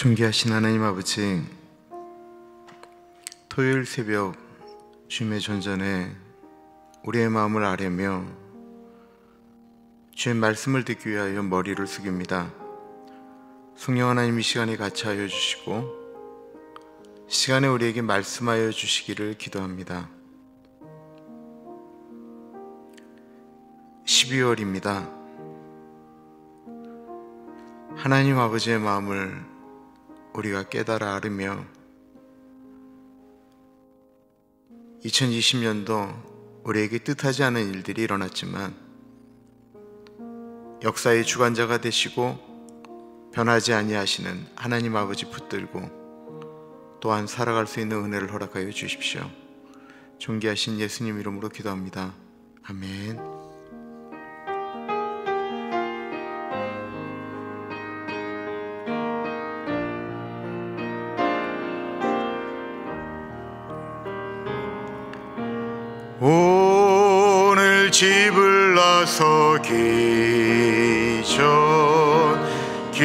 존귀하신 하나님 아버지, 토요일 새벽 주님의 전전에 우리의 마음을 아뢰며 주의 말씀을 듣기 위하여 머리를 숙입니다. 성령 하나님 이 시간에 같이 하여 주시고 시간에 우리에게 말씀하여 주시기를 기도합니다. 12월입니다. 하나님 아버지의 마음을 우리가 깨달아 알으며 2020년도 우리에게 뜻하지 않은 일들이 일어났지만 역사의 주관자가 되시고 변하지 아니하시는 하나님 아버지 붙들고 또한 살아갈 수 있는 은혜를 허락하여 주십시오. 존귀하신 예수님 이름으로 기도합니다. 아멘. 집을 나서기 전기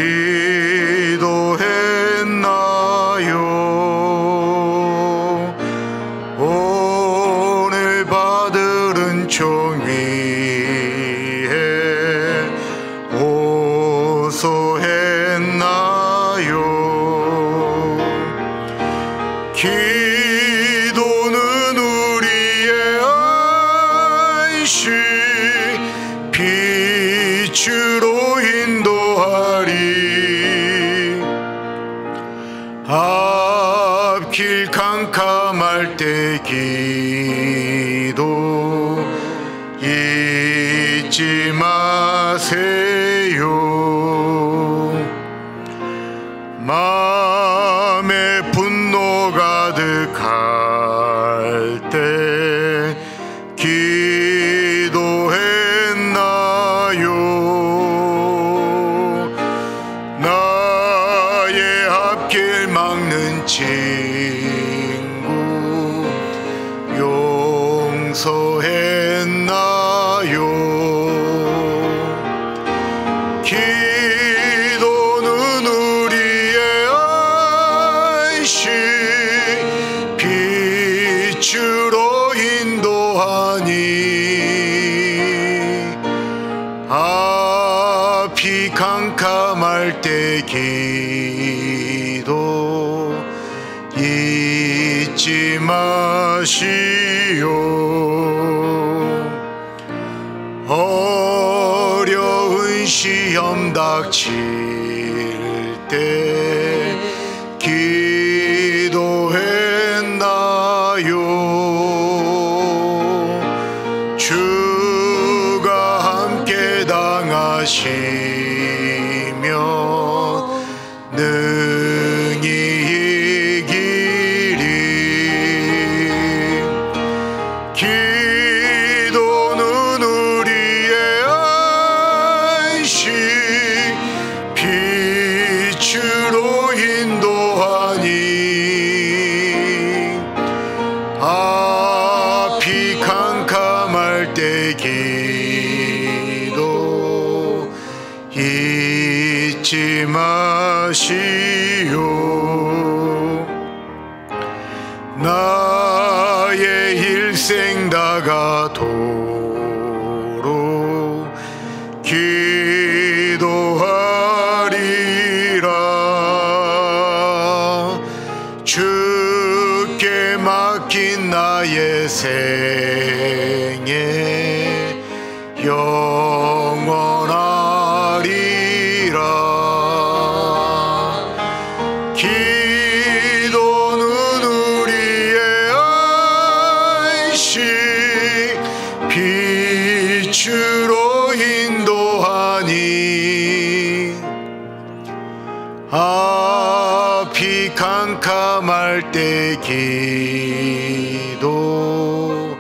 기도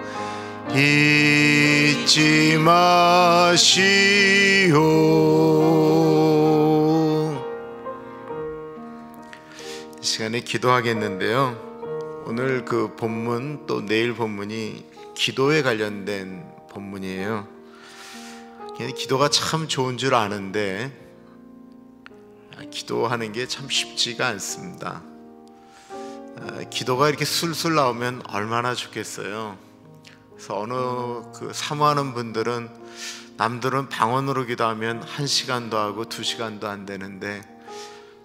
잊지 마시오 이 시간에 기도하겠는데요. 오늘 그 본문 또 내일 본문이 기도에 관련된 본문이에요. 기도가 참 좋은 줄 아는데 기도하는 게 참 쉽지가 않습니다. 기도가 이렇게 술술 나오면 얼마나 좋겠어요. 그래서 어느 그 사모하는 분들은 남들은 방언으로 기도하면 한 시간도 하고 두 시간도 안 되는데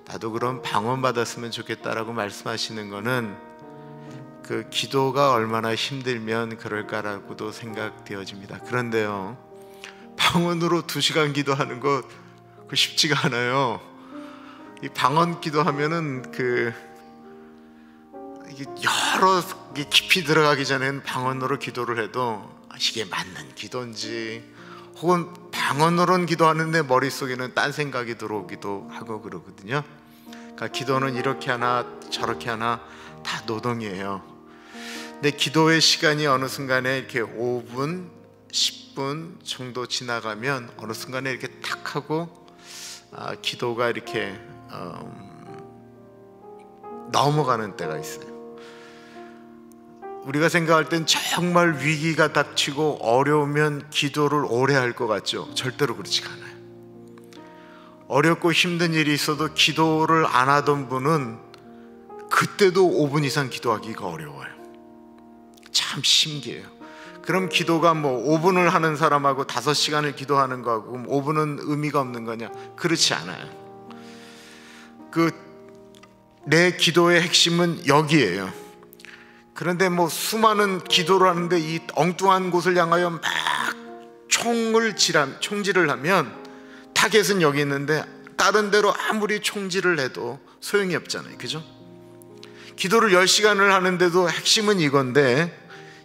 나도 그럼 방언 받았으면 좋겠다라고 말씀하시는 거는 그 기도가 얼마나 힘들면 그럴까라고도 생각되어집니다. 그런데요, 방언으로 두 시간 기도하는 거 쉽지가 않아요. 이 방언 기도하면은 그 여러 깊이 들어가기 전에는 방언으로 기도를 해도 이게 맞는 기도인지 혹은 방언으로는 기도하는데 머릿속에는 딴 생각이 들어오기도 하고 그러거든요. 그러니까 기도는 이렇게 하나 저렇게 하나 다 노동이에요. 근데 기도의 시간이 어느 순간에 이렇게 5분, 10분 정도 지나가면 어느 순간에 이렇게 탁 하고 아, 기도가 이렇게 음, 넘어가는 때가 있어요. 우리가 생각할 땐 정말 위기가 닥치고 어려우면 기도를 오래 할 것 같죠? 절대로 그렇지가 않아요. 어렵고 힘든 일이 있어도 기도를 안 하던 분은 그때도 5분 이상 기도하기가 어려워요. 참 신기해요. 그럼 기도가 뭐 5분을 하는 사람하고 5시간을 기도하는 거하고 5분은 의미가 없는 거냐? 그렇지 않아요. 그 내 기도의 핵심은 여기에요. 그런데 뭐 수많은 기도를 하는데 이 엉뚱한 곳을 향하여 막 총을 지람, 총질을 하면 타겟은 여기 있는데 다른 데로 아무리 총질을 해도 소용이 없잖아요. 그죠? 기도를 10시간을 하는데도 핵심은 이건데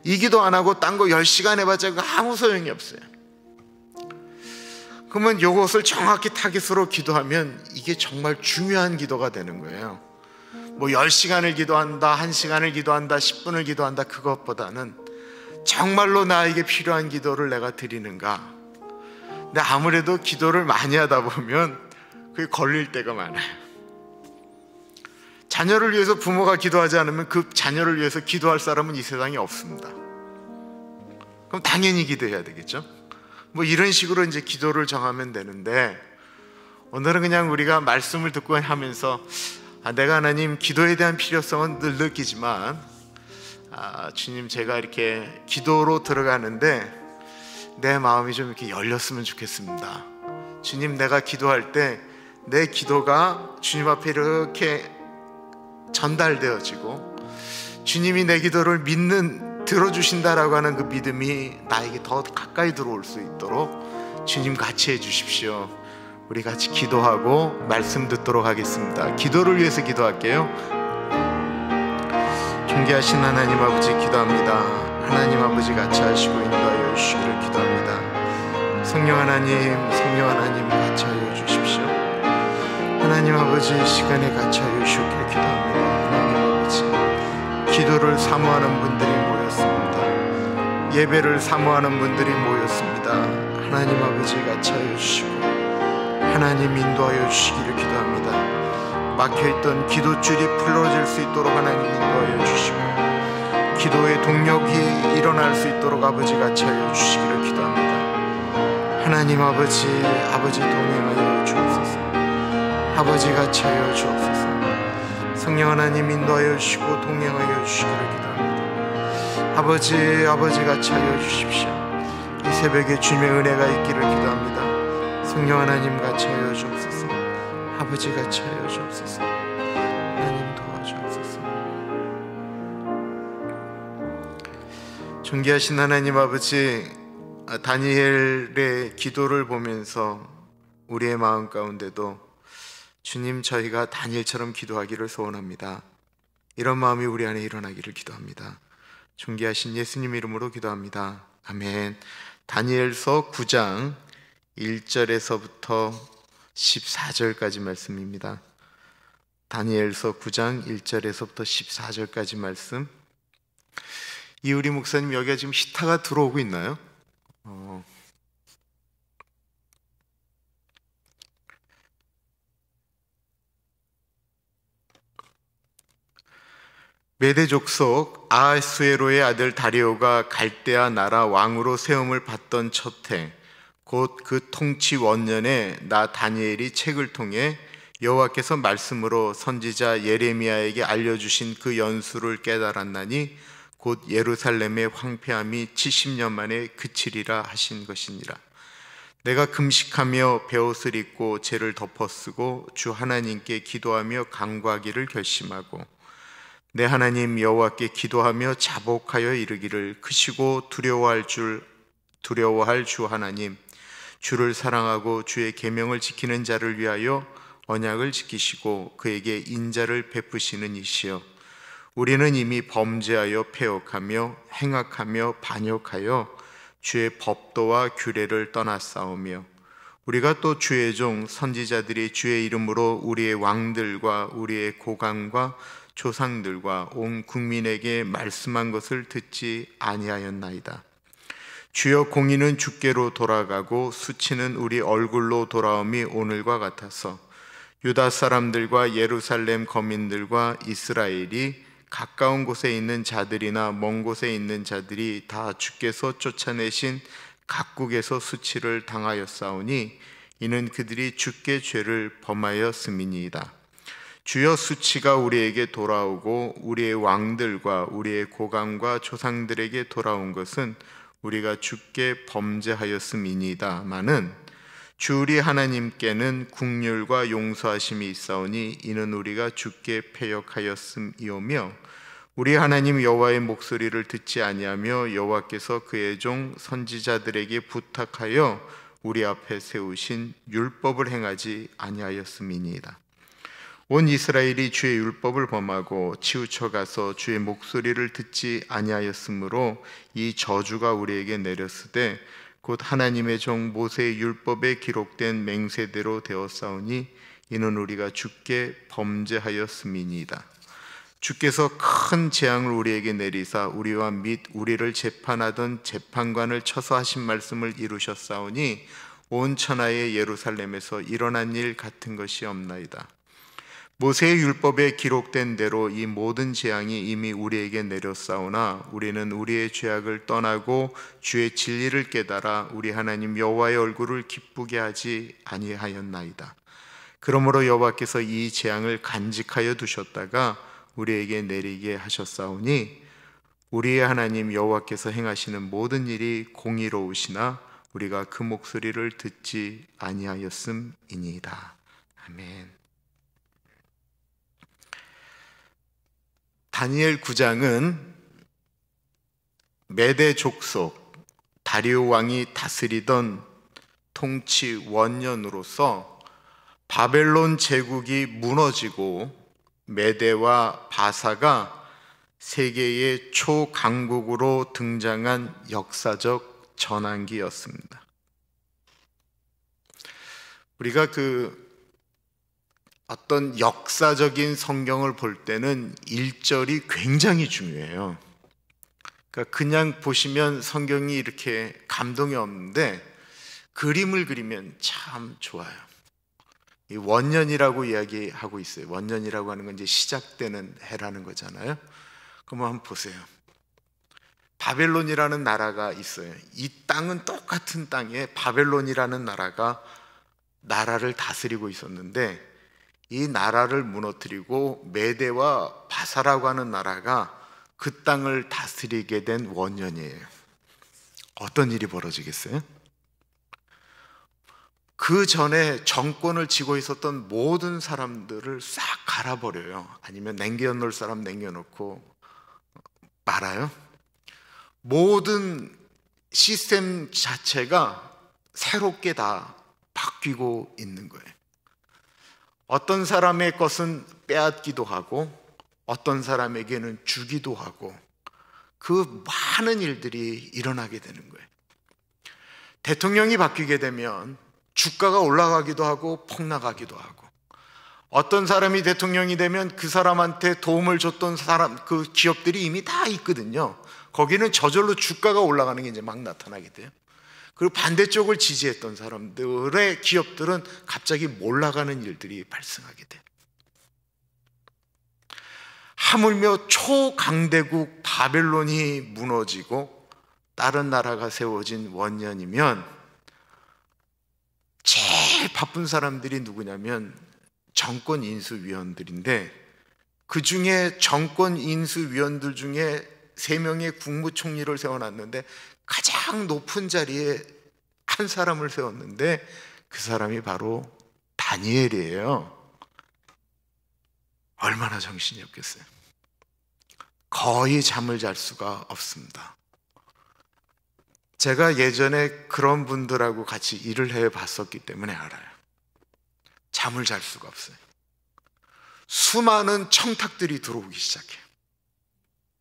이 기도 안 하고 딴 거 10시간 해봤자 아무 소용이 없어요. 그러면 이것을 정확히 타겟으로 기도하면 이게 정말 중요한 기도가 되는 거예요. 뭐 10시간을 기도한다, 1시간을 기도한다, 10분을 기도한다 그것보다는 정말로 나에게 필요한 기도를 내가 드리는가? 근데 아무래도 기도를 많이 하다 보면 그게 걸릴 때가 많아요. 자녀를 위해서 부모가 기도하지 않으면 그 자녀를 위해서 기도할 사람은 이 세상에 없습니다. 그럼 당연히 기도해야 되겠죠? 뭐 이런 식으로 이제 기도를 정하면 되는데 오늘은 그냥 우리가 말씀을 듣고 하면서 아, 내가 하나님 기도에 대한 필요성은 늘 느끼지만 아, 주님 제가 이렇게 기도로 들어가는데 내 마음이 좀 이렇게 열렸으면 좋겠습니다. 주님 내가 기도할 때 내 기도가 주님 앞에 이렇게 전달되어지고 주님이 내 기도를 믿는 들어주신다라고 하는 그 믿음이 나에게 더 가까이 들어올 수 있도록 주님 같이 해주십시오. 우리 같이 기도하고 말씀 듣도록 하겠습니다. 기도를 위해서 기도할게요. 존귀하신 하나님 아버지 기도합니다. 하나님 아버지 같이 하시고 인도하여 주시기를 기도합니다. 성령 하나님, 성령 하나님 같이 하여 주십시오. 하나님 아버지 시간에 같이 하여 주시기를 기도합니다. 하나님 아버지 기도를 사모하는 분들이 모였습니다. 예배를 사모하는 분들이 모였습니다. 하나님 아버지 같이 하여 주시고 하나님 인도하여 주시기를 기도합니다. 막혀있던 기도줄이 풀어질 수 있도록 하나님 인도하여 주시고 기도의 동력이 일어날 수 있도록 아버지 같이 하여 주시기를 기도합니다. 하나님 아버지 아버지 동행하여 주옵소서 아버지 같이 하여 주옵소서 성령 하나님 인도하여 주시고 동행하여 주시기를 기도합니다. 아버지 아버지 같이 하여 주십시오. 이 새벽에 주님의 은혜가 있기를 기도합니다. 성령 하나님 같이 하여 주옵소서. 아버지 같이 하여 주옵소서. 하나님 도와주옵소서. 존귀하신 하나님 아버지 다니엘의 기도를 보면서 우리의 마음 가운데도 주님 저희가 다니엘처럼 기도하기를 소원합니다. 이런 마음이 우리 안에 일어나기를 기도합니다. 존귀하신 예수님 이름으로 기도합니다. 아멘. 다니엘서 9장 1절에서부터 14절까지 말씀입니다. 다니엘서 9장 1절에서부터 14절까지 말씀. 이우리 목사님 여기가 지금 히타가 들어오고 있나요? 어. 메대 족 속 아수에로의 아들 다리오가 갈대아 나라 왕으로 세움을 받던 첫해 곧 그 통치 원년에 나 다니엘이 책을 통해 여호와께서 말씀으로 선지자 예레미야에게 알려주신 그 연수를 깨달았나니 곧 예루살렘의 황폐함이 70년 만에 그치리라 하신 것이니라. 내가 금식하며 베옷을 입고 죄를 덮어쓰고 주 하나님께 기도하며 강구하기를 결심하고 내 하나님 여호와께 기도하며 자복하여 이르기를 크시고 두려워할 줄 두려워할 주 하나님 주를 사랑하고 주의 계명을 지키는 자를 위하여 언약을 지키시고 그에게 인자를 베푸시는 이시여 우리는 이미 범죄하여 폐역하며 행악하며 반역하여 주의 법도와 규례를 떠나싸우며 우리가 또 주의 종 선지자들이 주의 이름으로 우리의 왕들과 우리의 고관과 조상들과 온 국민에게 말씀한 것을 듣지 아니하였나이다. 주여 공의는 주께로 돌아가고 수치는 우리 얼굴로 돌아옴이 오늘과 같아서 유다 사람들과 예루살렘 거민들과 이스라엘이 가까운 곳에 있는 자들이나 먼 곳에 있는 자들이 다 주께서 쫓아내신 각국에서 수치를 당하였사오니 이는 그들이 주께 죄를 범하였음이니이다. 주여 수치가 우리에게 돌아오고 우리의 왕들과 우리의 고관과 조상들에게 돌아온 것은 우리가 주께 범죄하였음이니이다마는 주 우리 하나님께는 국률과 용서하심이 있사오니 이는 우리가 주께 패역하였음이오며 우리 하나님 여호와의 목소리를 듣지 아니하며 여호와께서 그의 종 선지자들에게 부탁하여 우리 앞에 세우신 율법을 행하지 아니하였음이니이다. 온 이스라엘이 주의 율법을 범하고 치우쳐 가서 주의 목소리를 듣지 아니하였으므로 이 저주가 우리에게 내렸으되 곧 하나님의 종 모세의 율법에 기록된 맹세대로 되었사오니 이는 우리가 주께 범죄하였음이니이다. 주께서 큰 재앙을 우리에게 내리사 우리와 및 우리를 재판하던 재판관을 쳐서 하신 말씀을 이루셨사오니 온 천하의 예루살렘에서 일어난 일 같은 것이 없나이다. 모세의 율법에 기록된 대로 이 모든 재앙이 이미 우리에게 내렸사오나 우리는 우리의 죄악을 떠나고 주의 진리를 깨달아 우리 하나님 여호와의 얼굴을 기쁘게 하지 아니하였나이다. 그러므로 여호와께서 이 재앙을 간직하여 두셨다가 우리에게 내리게 하셨사오니 우리의 하나님 여호와께서 행하시는 모든 일이 공의로우시나 우리가 그 목소리를 듣지 아니하였음이니이다. 아멘. 다니엘 9장은 메대 족속 다리오 왕이 다스리던 통치 원년으로서 바벨론 제국이 무너지고 메대와 바사가 세계의 초강국으로 등장한 역사적 전환기였습니다. 우리가 그 어떤 역사적인 성경을 볼 때는 일절이 굉장히 중요해요. 그러니까 그냥 보시면 성경이 이렇게 감동이 없는데 그림을 그리면 참 좋아요. 이 원년이라고 이야기하고 있어요. 원년이라고 하는 건 이제 시작되는 해라는 거잖아요. 그럼 한번 보세요. 바벨론이라는 나라가 있어요. 이 땅은 똑같은 땅에 바벨론이라는 나라가 나라를 다스리고 있었는데 이 나라를 무너뜨리고 메대와 바사라고 하는 나라가 그 땅을 다스리게 된 원년이에요. 어떤 일이 벌어지겠어요? 그 전에 정권을 쥐고 있었던 모든 사람들을 싹 갈아버려요. 아니면 남겨놓을 사람 남겨놓고 말아요. 모든 시스템 자체가 새롭게 다 바뀌고 있는 거예요. 어떤 사람의 것은 빼앗기도 하고 어떤 사람에게는 주기도 하고 그 많은 일들이 일어나게 되는 거예요. 대통령이 바뀌게 되면 주가가 올라가기도 하고 폭락하기도 하고 어떤 사람이 대통령이 되면 그 사람한테 도움을 줬던 사람 그 기업들이 이미 다 있거든요. 거기는 저절로 주가가 올라가는 게 이제 막 나타나게 돼요. 그리고 반대쪽을 지지했던 사람들의 기업들은 갑자기 몰라가는 일들이 발생하게 돼. 하물며 초강대국 바벨론이 무너지고 다른 나라가 세워진 원년이면 제일 바쁜 사람들이 누구냐면 정권 인수위원들인데 그 중에 정권 인수위원들 중에 세 명의 국무총리를 세워놨는데 가장 높은 자리에 한 사람을 세웠는데 그 사람이 바로 다니엘이에요. 얼마나 정신이 없겠어요. 거의 잠을 잘 수가 없습니다. 제가 예전에 그런 분들하고 같이 일을 해 봤었기 때문에 알아요. 잠을 잘 수가 없어요. 수많은 청탁들이 들어오기 시작해요.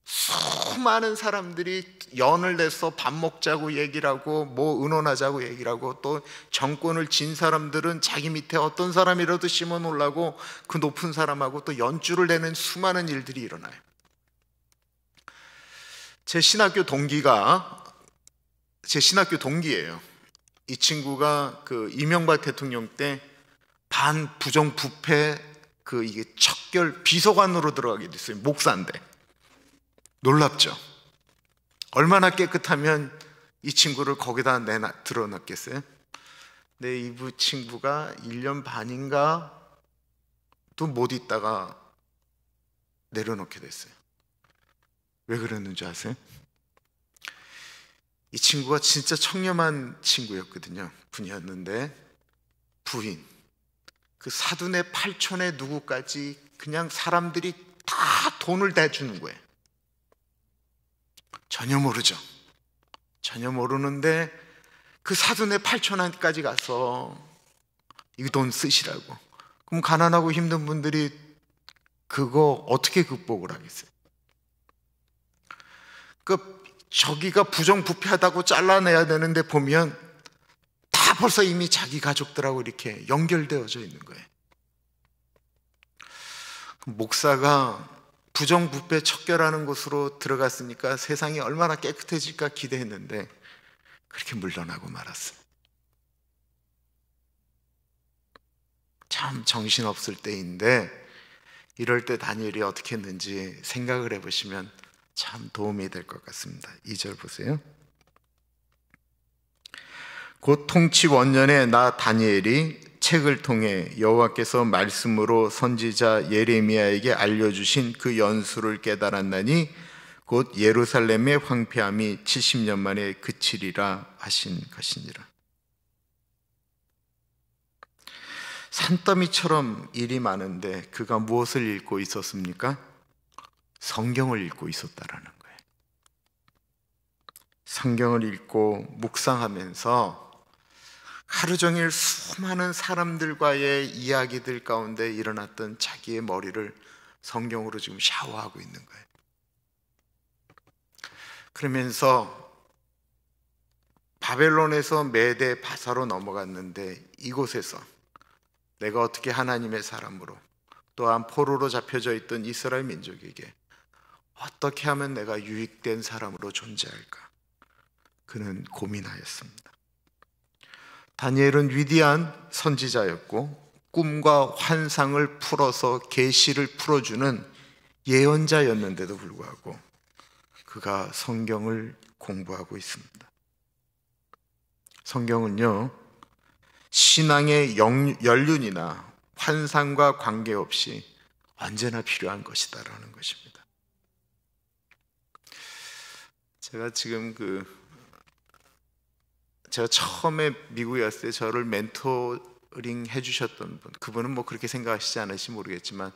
수많은 사람들이 연을 내서 밥 먹자고 얘기를 하고 뭐 의논하자고 얘기를 하고 또 정권을 진 사람들은 자기 밑에 어떤 사람이라도 심어 놓으려고 그 높은 사람하고 또 연주를 내는 수많은 일들이 일어나요. 제 신학교 동기가 제 신학교 동기예요. 이 친구가 그 이명박 대통령 때 반 부정 부패 그 이게 척결 비서관으로 들어가게 됐어요. 목사인데. 놀랍죠? 얼마나 깨끗하면 이 친구를 거기다 내놔 들어놨겠어요? 근데 이 친구가 1년 반인가 또 못 있다가 내려놓게 됐어요. 왜 그랬는지 아세요? 이 친구가 진짜 청렴한 친구였거든요. 분이었는데 부인 그 사돈의 팔촌의 누구까지 그냥 사람들이 다 돈을 대주는 거예요. 전혀 모르죠. 전혀 모르는데 그 사돈의 팔촌한까지 가서 이 돈 쓰시라고. 그럼 가난하고 힘든 분들이 그거 어떻게 극복을 하겠어요? 그 저기가 부정부패하다고 잘라내야 되는데 보면 다 벌써 이미 자기 가족들하고 이렇게 연결되어져 있는 거예요. 목사가 부정부패 척결하는 곳으로 들어갔으니까 세상이 얼마나 깨끗해질까 기대했는데 그렇게 물러나고 말았어요. 참 정신없을 때인데 이럴 때 다니엘이 어떻게 했는지 생각을 해보시면 참 도움이 될 것 같습니다. 2절 보세요. 곧 통치 원년에 나 다니엘이 책을 통해 여호와께서 말씀으로 선지자 예레미야에게 알려주신 그 연수를 깨달았나니 곧 예루살렘의 황폐함이 70년 만에 그치리라 하신 것이니라. 산더미처럼 일이 많은데 그가 무엇을 읽고 있었습니까? 성경을 읽고 있었다라는 거예요. 성경을 읽고 묵상하면서 하루 종일 수많은 사람들과의 이야기들 가운데 일어났던 자기의 머리를 성경으로 지금 샤워하고 있는 거예요. 그러면서 바벨론에서 메대 바사로 넘어갔는데 이곳에서 내가 어떻게 하나님의 사람으로 또한 포로로 잡혀져 있던 이스라엘 민족에게 어떻게 하면 내가 유익된 사람으로 존재할까? 그는 고민하였습니다. 다니엘은 위대한 선지자였고 꿈과 환상을 풀어서 계시를 풀어주는 예언자였는데도 불구하고 그가 성경을 공부하고 있습니다. 성경은요 신앙의 연륜이나 환상과 관계없이 언제나 필요한 것이다라는 것입니다. 제가 지금 그 제가 처음에 미국에 왔을 때 저를 멘토링 해주셨던 분, 그분은 뭐 그렇게 생각하시지 않으시 모르겠지만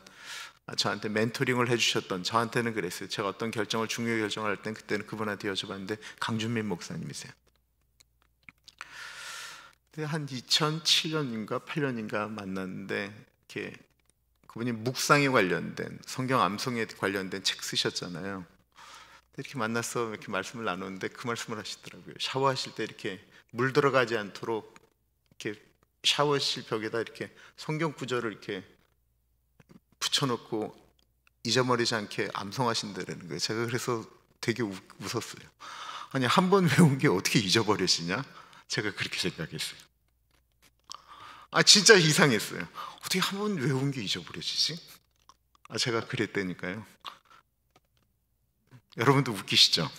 저한테 멘토링을 해주셨던 저한테는 그랬어요. 제가 어떤 결정을 중요 결정을 할땐 그때는 그분한테 여쭤봤는데 강준민 목사님이세요. 한 2007년인가 8년인가 만났는데 이렇게 그분이 묵상에 관련된 성경 암송에 관련된 책 쓰셨잖아요. 이렇게 만나서 이렇게 말씀을 나누는데 그 말씀을 하시더라고요. 샤워하실 때 이렇게 물 들어가지 않도록 이렇게 샤워실 벽에다 이렇게 성경 구절을 이렇게 붙여놓고 잊어버리지 않게 암송하신다는 거예요. 제가 그래서 되게 우, 웃었어요. 아니 한 번 외운 게 어떻게 잊어버리시냐? 제가 그렇게 생각했어요. 아 진짜 이상했어요. 어떻게 한 번 외운 게 잊어버려지지? 아 제가 그랬다니까요. 여러분도 웃기시죠?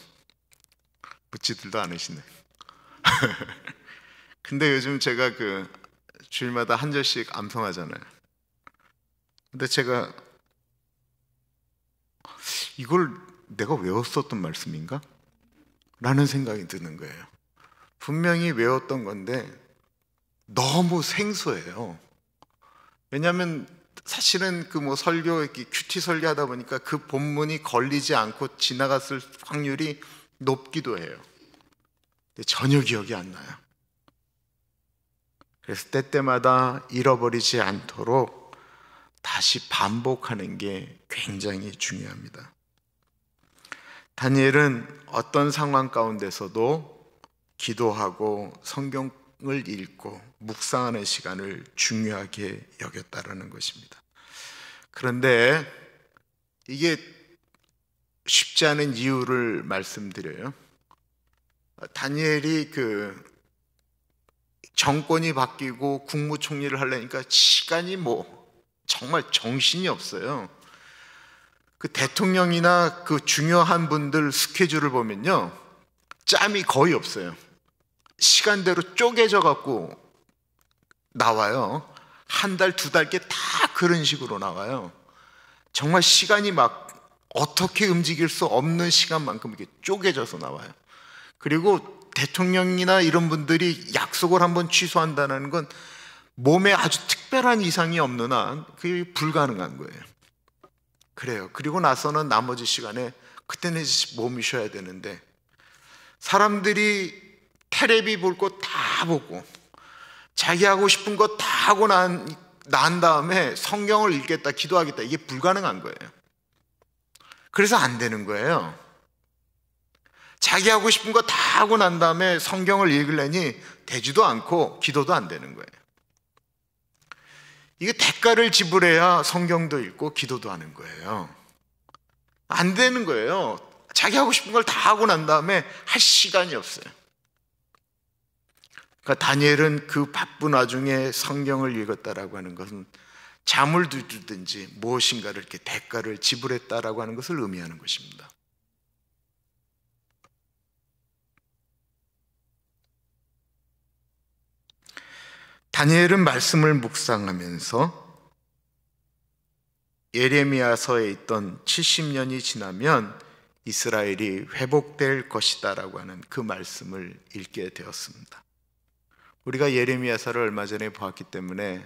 웃지들도 않으시네. 근데 요즘 제가 그 주일마다 한 절씩 암송하잖아요. 근데 제가 이걸 내가 외웠었던 말씀인가? 라는 생각이 드는 거예요. 분명히 외웠던 건데 너무 생소해요. 왜냐하면 사실은 그 뭐 설교 큐티 설교하다 보니까 그 본문이 걸리지 않고 지나갔을 확률이 높기도 해요. 전혀 기억이 안 나요. 그래서 때때마다 잃어버리지 않도록 다시 반복하는 게 굉장히 중요합니다. 다니엘은 어떤 상황 가운데서도 기도하고 성경을 읽고 묵상하는 시간을 중요하게 여겼다라는 것입니다. 그런데 이게 쉽지 않은 이유를 말씀드려요. 다니엘이 그 정권이 바뀌고 국무총리를 하려니까 시간이 뭐 정말 정신이 없어요. 그 대통령이나 그 중요한 분들 스케줄을 보면요. 짬이 거의 없어요. 시간대로 쪼개져 갖고 나와요. 한 달, 두 달께 다 그런 식으로 나와요. 정말 시간이 막 어떻게 움직일 수 없는 시간만큼 이렇게 쪼개져서 나와요. 그리고 대통령이나 이런 분들이 약속을 한번 취소한다는 건 몸에 아주 특별한 이상이 없는 한 그게 불가능한 거예요. 그래요. 그리고 나서는 나머지 시간에 그때는 몸이 쉬어야 되는데 사람들이 테레비 볼 거 다 보고 자기 하고 싶은 거 다 하고 난, 난 다음에 성경을 읽겠다, 기도하겠다. 이게 불가능한 거예요. 그래서 안 되는 거예요. 자기 하고 싶은 거 다 하고 난 다음에 성경을 읽으려니 되지도 않고 기도도 안 되는 거예요. 이게 대가를 지불해야 성경도 읽고 기도도 하는 거예요. 안 되는 거예요. 자기 하고 싶은 걸 다 하고 난 다음에 할 시간이 없어요. 그러니까 다니엘은 그 바쁜 와중에 성경을 읽었다라고 하는 것은 잠을 두든지 무엇인가를 이렇게 대가를 지불했다라고 하는 것을 의미하는 것입니다. 다니엘은 말씀을 묵상하면서 예레미야서에 있던 70년이 지나면 이스라엘이 회복될 것이다라고 하는 그 말씀을 읽게 되었습니다. 우리가 예레미야서를 얼마 전에 보았기 때문에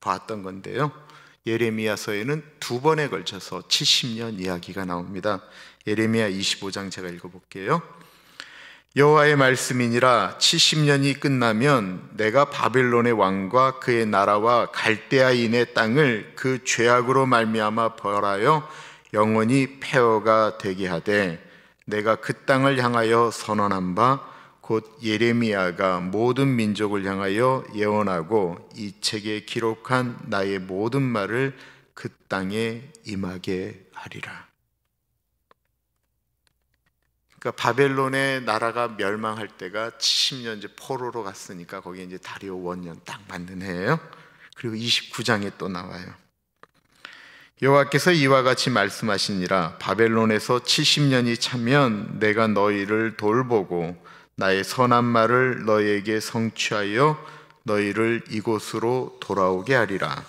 봤던 건데요. 예레미야서에는 두 번에 걸쳐서 70년 이야기가 나옵니다. 예레미야 25장 제가 읽어볼게요. 여호와의 말씀이니라 70년이 끝나면 내가 바벨론의 왕과 그의 나라와 갈대아인의 땅을 그 죄악으로 말미암아 벌하여 영원히 폐허가 되게 하되 내가 그 땅을 향하여 선언한 바 곧 예레미야가 모든 민족을 향하여 예언하고 이 책에 기록한 나의 모든 말을 그 땅에 임하게 하리라. 그러니까 바벨론의 나라가 멸망할 때가 70년 이제 포로로 갔으니까 거기에 이제 다리오 원년 딱 맞는 해예요. 그리고 29장에 또 나와요. 여호와께서 이와 같이 말씀하시니라 바벨론에서 70년이 차면 내가 너희를 돌보고 나의 선한 말을 너희에게 성취하여 너희를 이곳으로 돌아오게 하리라.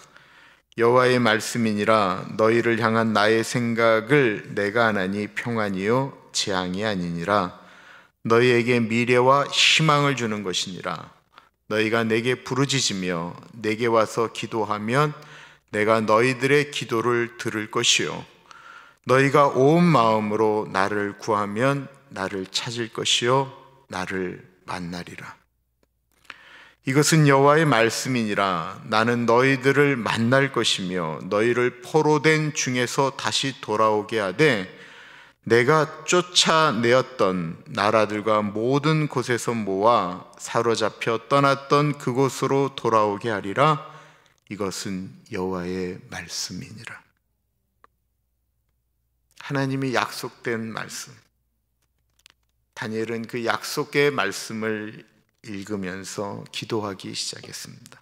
여호와의 말씀이니라 너희를 향한 나의 생각을 내가 하나니 평안이요 재앙이 아니니라. 너희에게 미래와 희망을 주는 것이니라. 너희가 내게 부르짖으며 내게 와서 기도하면 내가 너희들의 기도를 들을 것이요. 너희가 온 마음으로 나를 구하면 나를 찾을 것이요. 나를 만나리라. 이것은 여호와의 말씀이니라. 나는 너희들을 만날 것이며 너희를 포로된 중에서 다시 돌아오게 하되 내가 쫓아내었던 나라들과 모든 곳에서 모아 사로잡혀 떠났던 그곳으로 돌아오게 하리라. 이것은 여호와의 말씀이니라. 하나님이 약속된 말씀. 다니엘은 그 약속의 말씀을 읽으면서 기도하기 시작했습니다.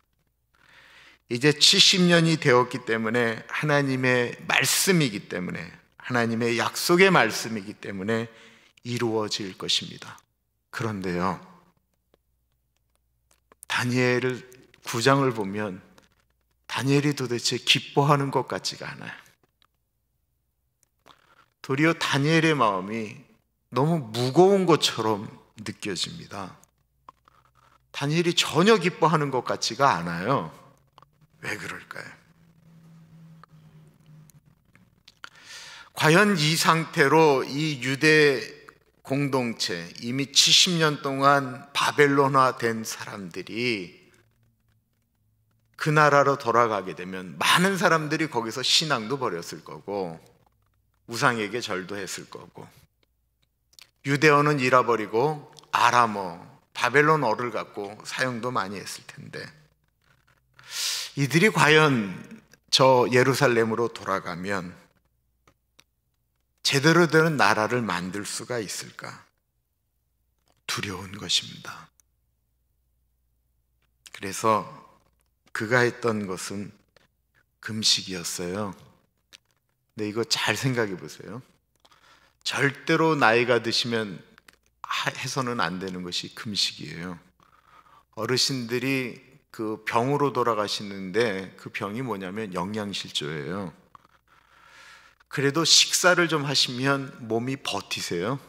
이제 70년이 되었기 때문에 하나님의 말씀이기 때문에 하나님의 약속의 말씀이기 때문에 이루어질 것입니다. 그런데요, 다니엘 9장을 보면 다니엘이 도대체 기뻐하는 것 같지가 않아요. 도리어 다니엘의 마음이 너무 무거운 것처럼 느껴집니다. 다니엘이 전혀 기뻐하는 것 같지가 않아요. 왜 그럴까요? 과연 이 상태로 이 유대 공동체, 이미 70년 동안 바벨론화 된 사람들이 그 나라로 돌아가게 되면 많은 사람들이 거기서 신앙도 버렸을 거고 우상에게 절도 했을 거고 유대어는 잃어버리고 아람어, 바벨론어를 갖고 사용도 많이 했을 텐데 이들이 과연 저 예루살렘으로 돌아가면 제대로 되는 나라를 만들 수가 있을까? 두려운 것입니다. 그래서 그가 했던 것은 금식이었어요. 근데 이거 잘 생각해 보세요. 절대로 나이가 드시면 해서는 안 되는 것이 금식이에요. 어르신들이 그 병으로 돌아가시는데 그 병이 뭐냐면 영양실조예요. 그래도 식사를 좀 하시면 몸이 버티세요.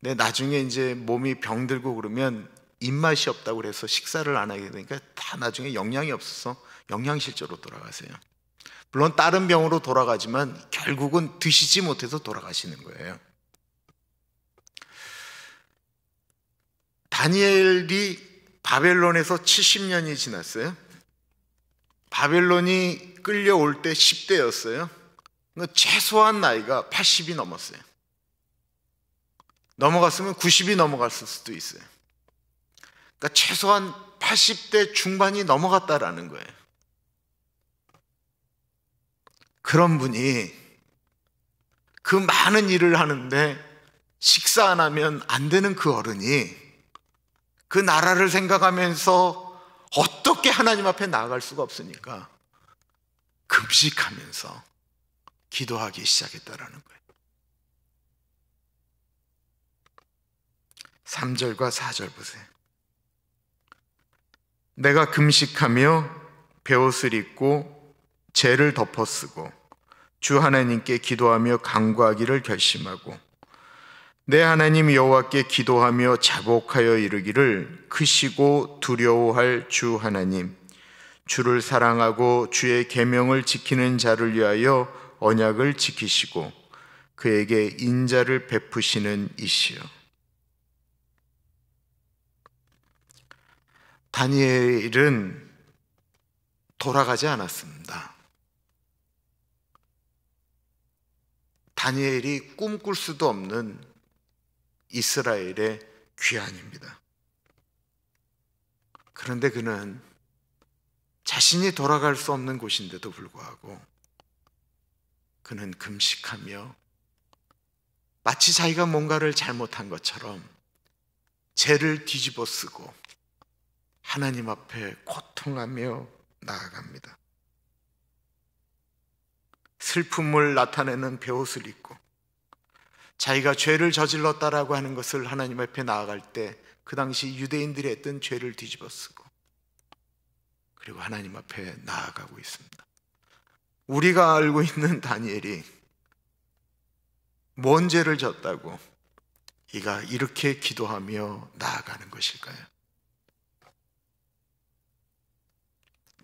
근데 나중에 이제 몸이 병들고 그러면 입맛이 없다고 그래서 식사를 안 하게 되니까 다 나중에 영양이 없어서 영양실조로 돌아가세요. 물론 다른 병으로 돌아가지만 결국은 드시지 못해서 돌아가시는 거예요. 다니엘이 바벨론에서 70년이 지났어요. 바벨론이 끌려올 때 10대였어요. 최소한 나이가 80이 넘었어요. 넘어갔으면 90이 넘어갔을 수도 있어요. 그러니까 최소한 80대 중반이 넘어갔다라는 거예요. 그런 분이 그 많은 일을 하는데 식사 안 하면 안 되는 그 어른이 그 나라를 생각하면서 어떻게 하나님 앞에 나아갈 수가 없으니까 금식하면서 기도하기 시작했다라는 거예요. 3절과 4절 보세요. 내가 금식하며 베옷을 입고 죄를 덮어쓰고 주 하나님께 기도하며 강구하기를 결심하고 내 하나님 여호와께 기도하며 자복하여 이르기를 크시고 두려워할 주 하나님 주를 사랑하고 주의 계명을 지키는 자를 위하여 언약을 지키시고 그에게 인자를 베푸시는 이시여 다니엘은 돌아가지 않았습니다. 다니엘이 꿈꿀 수도 없는 이스라엘의 귀환입니다. 그런데 그는 자신이 돌아갈 수 없는 곳인데도 불구하고 그는 금식하며 마치 자기가 뭔가를 잘못한 것처럼 죄를 뒤집어 쓰고 하나님 앞에 고통하며 나아갑니다. 슬픔을 나타내는 베옷을 입고 자기가 죄를 저질렀다라고 하는 것을 하나님 앞에 나아갈 때 그 당시 유대인들이 했던 죄를 뒤집어 쓰고 그리고 하나님 앞에 나아가고 있습니다. 우리가 알고 있는 다니엘이 뭔 죄를 졌다고 이가 이렇게 기도하며 나아가는 것일까요?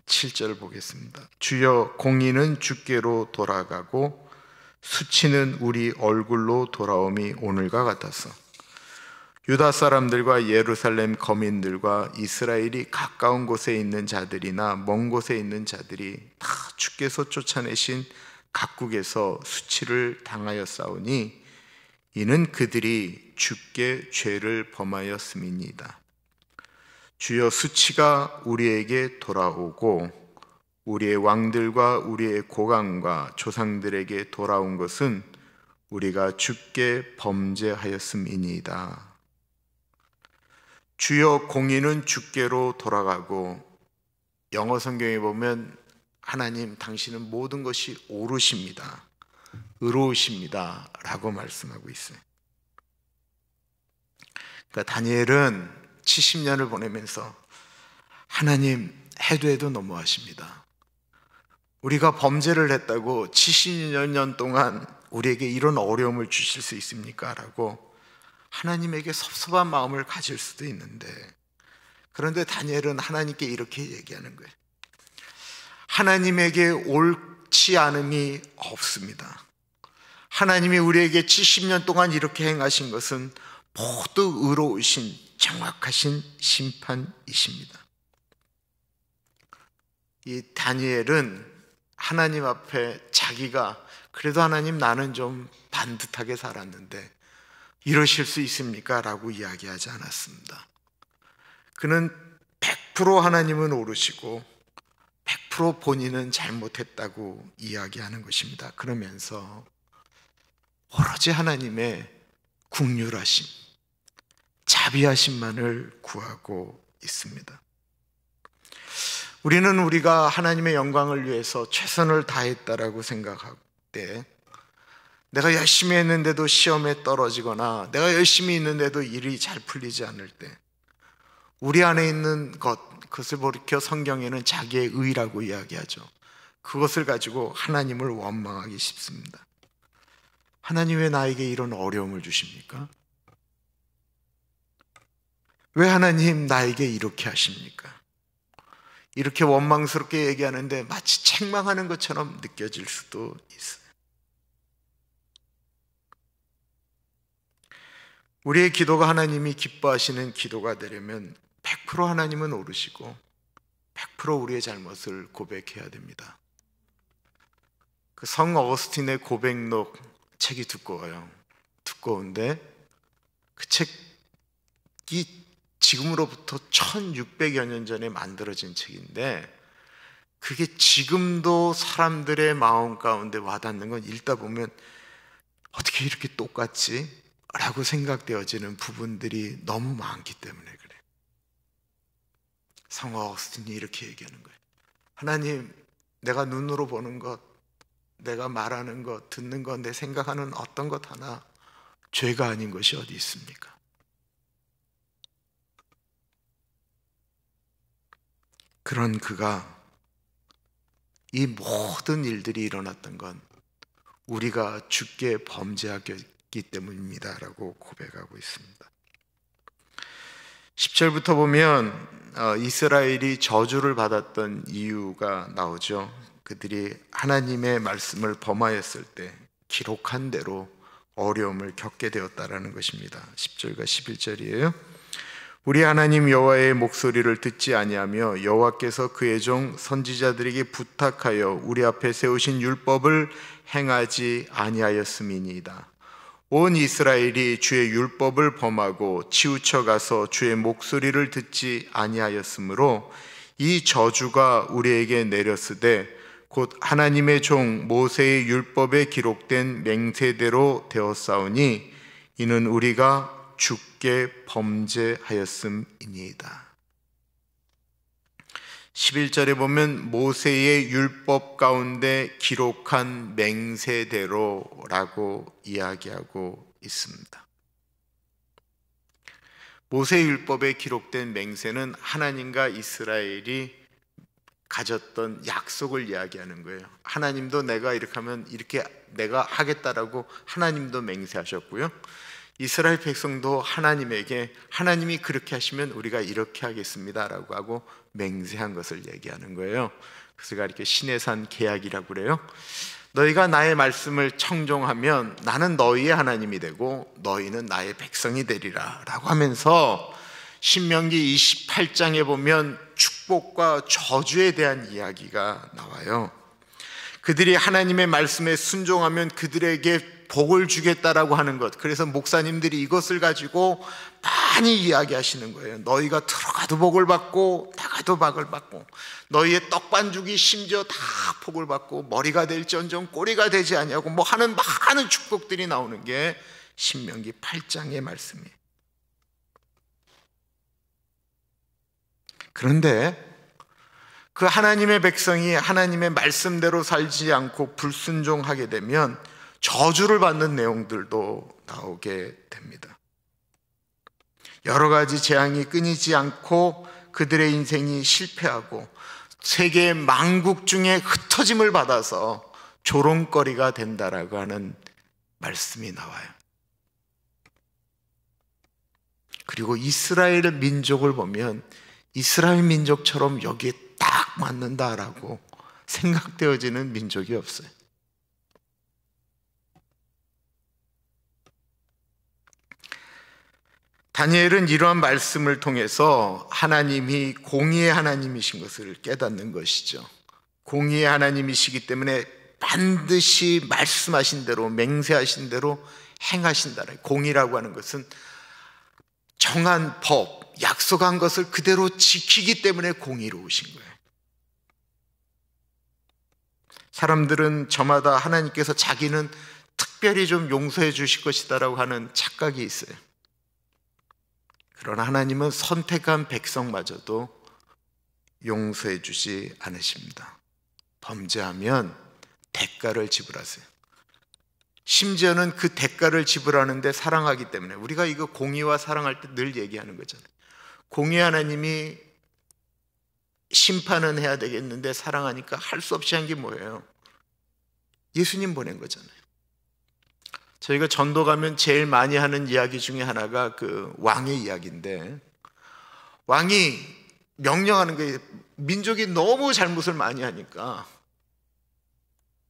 7절 보겠습니다. 주여 공의는 주께로 돌아가고 수치는 우리 얼굴로 돌아옴이 오늘과 같아서 유다 사람들과 예루살렘 거민들과 이스라엘이 가까운 곳에 있는 자들이나 먼 곳에 있는 자들이 다 주께서 쫓아내신 각국에서 수치를 당하여 싸우니 이는 그들이 주께 죄를 범하였음이니이다. 주여 수치가 우리에게 돌아오고 우리의 왕들과 우리의 고강과 조상들에게 돌아온 것은 우리가 주께 범죄하였음이니이다. 주여 공의는 주께로 돌아가고 영어 성경에 보면 하나님 당신은 모든 것이 옳으십니다. 의로우십니다. 라고 말씀하고 있어요. 그러니까 다니엘은 70년을 보내면서 하나님 해도 해도 너무하십니다. 우리가 범죄를 했다고 70년 동안 우리에게 이런 어려움을 주실 수 있습니까? 라고 하나님에게 섭섭한 마음을 가질 수도 있는데 그런데 다니엘은 하나님께 이렇게 얘기하는 거예요. 하나님에게 옳지 않음이 없습니다. 하나님이 우리에게 70년 동안 이렇게 행하신 것은 모두 의로우신 정확하신 심판이십니다. 이 다니엘은 하나님 앞에 자기가 그래도 하나님 나는 좀 반듯하게 살았는데 이러실 수 있습니까? 라고 이야기하지 않았습니다. 그는 100% 하나님은 오르시고 100% 본인은 잘못했다고 이야기하는 것입니다. 그러면서 오로지 하나님의 국률하심, 자비하심만을 구하고 있습니다. 우리는 우리가 하나님의 영광을 위해서 최선을 다했다라고 생각할 때 내가 열심히 했는데도 시험에 떨어지거나 내가 열심히 있는데도 일이 잘 풀리지 않을 때 우리 안에 있는 것 그것을 보리켜 성경에는 자기의 의라고 이야기하죠. 그것을 가지고 하나님을 원망하기 쉽습니다. 하나님 왜 나에게 이런 어려움을 주십니까? 왜 하나님 나에게 이렇게 하십니까? 이렇게 원망스럽게 얘기하는데 마치 책망하는 것처럼 느껴질 수도 있어 우리의 기도가 하나님이 기뻐하시는 기도가 되려면 100% 하나님은 오르시고 100% 우리의 잘못을 고백해야 됩니다. 그 성 어거스틴의 고백록 책이 두꺼워요. 두꺼운데 그 책이 지금으로부터 1600여 년 전에 만들어진 책인데 그게 지금도 사람들의 마음 가운데 와닿는 건 읽다 보면 어떻게 이렇게 똑같지? 라고 생각되어지는 부분들이 너무 많기 때문에 그래. 성화 어스틴이 이렇게 얘기하는 거예요. 하나님, 내가 눈으로 보는 것, 내가 말하는 것, 듣는 것, 내 생각하는 어떤 것 하나 죄가 아닌 것이 어디 있습니까? 그런 그가 이 모든 일들이 일어났던 건 우리가 죽게 범죄하 기 때문입니다라고 고백하고 있습니다. 10절부터 보면 어, 이스라엘이 저주를 받았던 이유가 나오죠. 그들이 하나님의 말씀을 범하였을 때 기록한 대로 어려움을 겪게 되었다라는 것입니다. 10절과 11절이에요. 우리 하나님 여호와의 목소리를 듣지 아니하며 여호와께서 그의 종 선지자들에게 부탁하여 우리 앞에 세우신 율법을 행하지 아니하였음이니이다. 온 이스라엘이 주의 율법을 범하고 치우쳐 가서 주의 목소리를 듣지 아니하였으므로 이 저주가 우리에게 내렸으되 곧 하나님의 종 모세의 율법에 기록된 맹세대로 되었사오니 이는 우리가 죽게 범죄하였음이니이다. 11절에 보면 모세의 율법 가운데 기록한 맹세대로라고 이야기하고 있습니다. 모세 율법에 기록된 맹세는 하나님과 이스라엘이 가졌던 약속을 이야기하는 거예요. 하나님도 내가 이렇게 하면 이렇게 내가 하겠다라고 하나님도 맹세하셨고요. 이스라엘 백성도 하나님에게 하나님이 그렇게 하시면 우리가 이렇게 하겠습니다라고 하고 맹세한 것을 얘기하는 거예요. 그래서 이렇게 신의 산 계약이라고 그래요. 너희가 나의 말씀을 청종하면 나는 너희의 하나님이 되고 너희는 나의 백성이 되리라라고 하면서 신명기 28장에 보면 축복과 저주에 대한 이야기가 나와요. 그들이 하나님의 말씀에 순종하면 그들에게 복을 주겠다라고 하는 것. 그래서 목사님들이 이것을 가지고 많이 이야기하시는 거예요. 너희가 들어가도 복을 받고 나 가도 복을 받고 너희의 떡반죽이 심지어 다 복을 받고 머리가 될지언정 꼬리가 되지 아니하고 뭐 하는 많은 축복들이 나오는 게 신명기 8장의 말씀이에요. 그런데 그 하나님의 백성이 하나님의 말씀대로 살지 않고 불순종하게 되면 저주를 받는 내용들도 나오게 됩니다. 여러 가지 재앙이 끊이지 않고 그들의 인생이 실패하고 세계 망국 중에 흩어짐을 받아서 조롱거리가 된다라고 하는 말씀이 나와요. 그리고 이스라엘 민족을 보면 이스라엘 민족처럼 여기에 딱 맞는다라고 생각되어지는 민족이 없어요. 다니엘은 이러한 말씀을 통해서 하나님이 공의의 하나님이신 것을 깨닫는 것이죠. 공의의 하나님이시기 때문에 반드시 말씀하신 대로 맹세하신 대로 행하신다. 공의라고 하는 것은 정한 법, 약속한 것을 그대로 지키기 때문에 공의로우신 거예요. 사람들은 저마다 하나님께서 자기는 특별히 좀 용서해 주실 것이다라고 하는 착각이 있어요. 그러나 하나님은 선택한 백성마저도 용서해 주지 않으십니다. 범죄하면 대가를 지불하세요. 심지어는 그 대가를 지불하는데 사랑하기 때문에 우리가 이거 공의와 사랑할 때 늘 얘기하는 거잖아요. 공의 하나님이 심판은 해야 되겠는데 사랑하니까 할 수 없이 한 게 뭐예요? 예수님 보낸 거잖아요. 저희가 전도 가면 제일 많이 하는 이야기 중에 하나가 그 왕의 이야기인데 왕이 명령하는 게 민족이 너무 잘못을 많이 하니까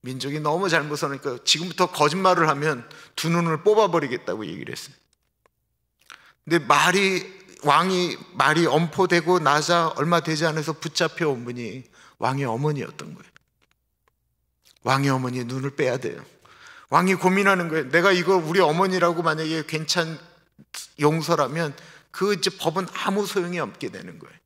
민족이 너무 잘못을 하니까 지금부터 거짓말을 하면 두 눈을 뽑아버리겠다고 얘기를 했어요. 근데 말이 왕이 말이 엄포되고 나자 얼마 되지 않아서 붙잡혀 온 분이 왕의 어머니였던 거예요. 왕의 어머니 눈을 빼야 돼요. 왕이 고민하는 거예요. 내가 이거 우리 어머니라고 만약에 괜찮 용서라면 그 이제 법은 아무 소용이 없게 되는 거예요.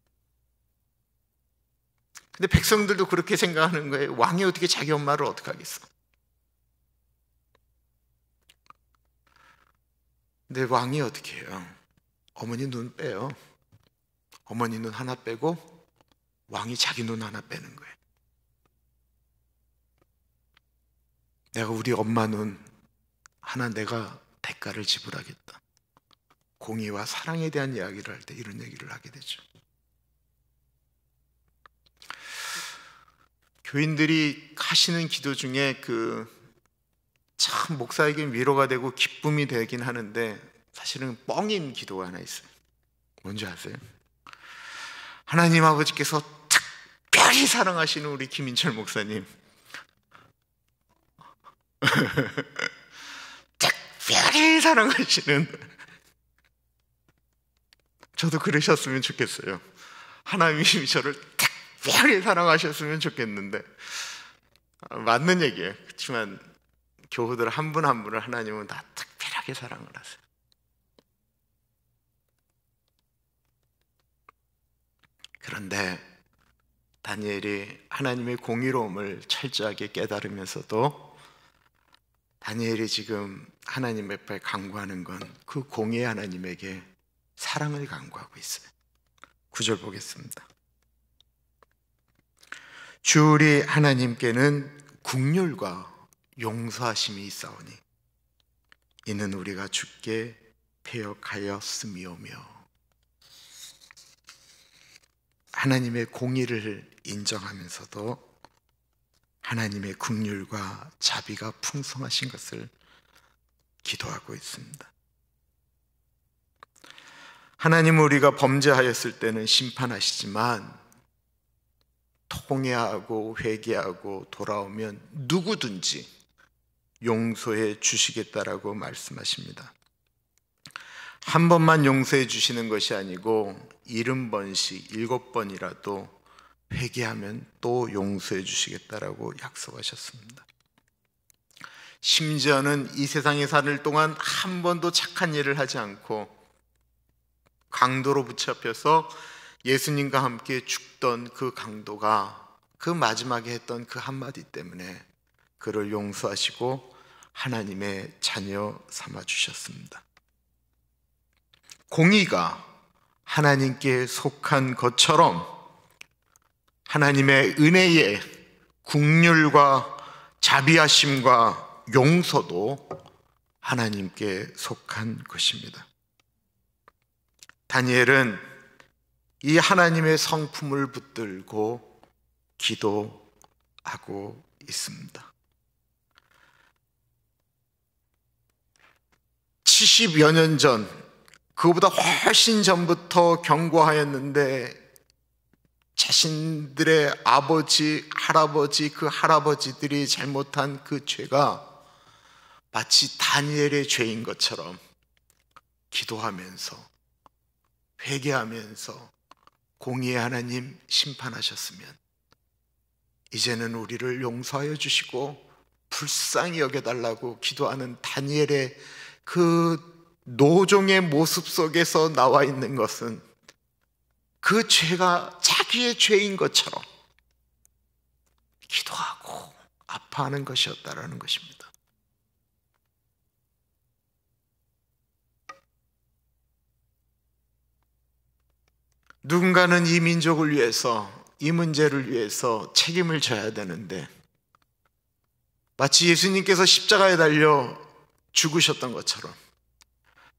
근데 백성들도 그렇게 생각하는 거예요. 왕이 어떻게 자기 엄마를 어떻게 하겠어? 근데 왕이 어떻게 해요? 어머니 눈 빼요. 어머니 눈 하나 빼고 왕이 자기 눈 하나 빼는 거예요. 내가 우리 엄마 눈 하나 내가 대가를 지불하겠다. 공의와 사랑에 대한 이야기를 할 때 이런 얘기를 하게 되죠. 교인들이 하시는 기도 중에 그 참 목사에게 위로가 되고 기쁨이 되긴 하는데 사실은 뻥인 기도가 하나 있어요. 뭔지 아세요? 하나님 아버지께서 특별히 사랑하시는 우리 김인철 목사님 특별히 사랑하시는 저도 그러셨으면 좋겠어요. 하나님이 저를 특별히 사랑하셨으면 좋겠는데 아, 맞는 얘기예요. 그렇지만 교우들 한 분 한 분을 하나님은 다 특별하게 사랑을 하세요. 그런데 다니엘이 하나님의 공의로움을 철저하게 깨달으면서도 다니엘이 지금 하나님 앞에 강구하는 건 그 공의 하나님에게 사랑을 강구하고 있어요. 구절 보겠습니다. 주리 하나님께는 국률과 용서하심이 있사오니 이는 우리가 죽게 폐역하였음이오며 하나님의 공의를 인정하면서도 하나님의 국률과 자비가 풍성하신 것을 기도하고 있습니다. 하나님 우리가 범죄하였을 때는 심판하시지만 통회하고 회개하고 돌아오면 누구든지 용서해 주시겠다라고 말씀하십니다. 한 번만 용서해 주시는 것이 아니고 일흔 번씩 일곱 번이라도 회개하면 또 용서해 주시겠다라고 약속하셨습니다. 심지어는 이 세상에 사는 동안 한 번도 착한 일을 하지 않고 강도로 붙잡혀서 예수님과 함께 죽던 그 강도가 그 마지막에 했던 그 한마디 때문에 그를 용서하시고 하나님의 자녀 삼아 주셨습니다. 공의가 하나님께 속한 것처럼 하나님의 은혜의 국률과 자비하심과 용서도 하나님께 속한 것입니다. 다니엘은 이 하나님의 성품을 붙들고 기도하고 있습니다. 70여 년 전, 그보다 훨씬 전부터 경고하였는데 자신들의 아버지, 할아버지, 그 할아버지들이 잘못한 그 죄가 마치 다니엘의 죄인 것처럼 기도하면서 회개하면서 공의의 하나님 심판하셨으면 이제는 우리를 용서하여 주시고 불쌍히 여겨달라고 기도하는 다니엘의 그 노종의 모습 속에서 나와 있는 것은 그 죄가 자기의 죄인 것처럼 기도하고 아파하는 것이었다라는 것입니다. 누군가는 이 민족을 위해서 이 문제를 위해서 책임을 져야 되는데 마치 예수님께서 십자가에 달려 죽으셨던 것처럼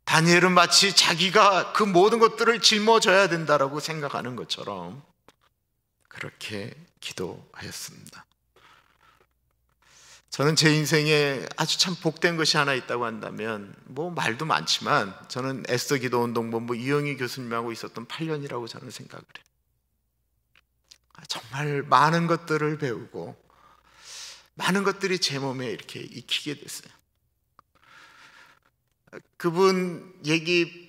다니엘은 마치 자기가 그 모든 것들을 짊어져야 된다라고 생각하는 것처럼 그렇게 기도하였습니다. 저는 제 인생에 아주 참 복된 것이 하나 있다고 한다면 뭐 말도 많지만 저는 에스더 기도 운동 본부 이영희 교수님하고 있었던 8년이라고 저는 생각을 해요. 아, 정말 많은 것들을 배우고 많은 것들이 제 몸에 이렇게 익히게 됐어요. 그분 얘기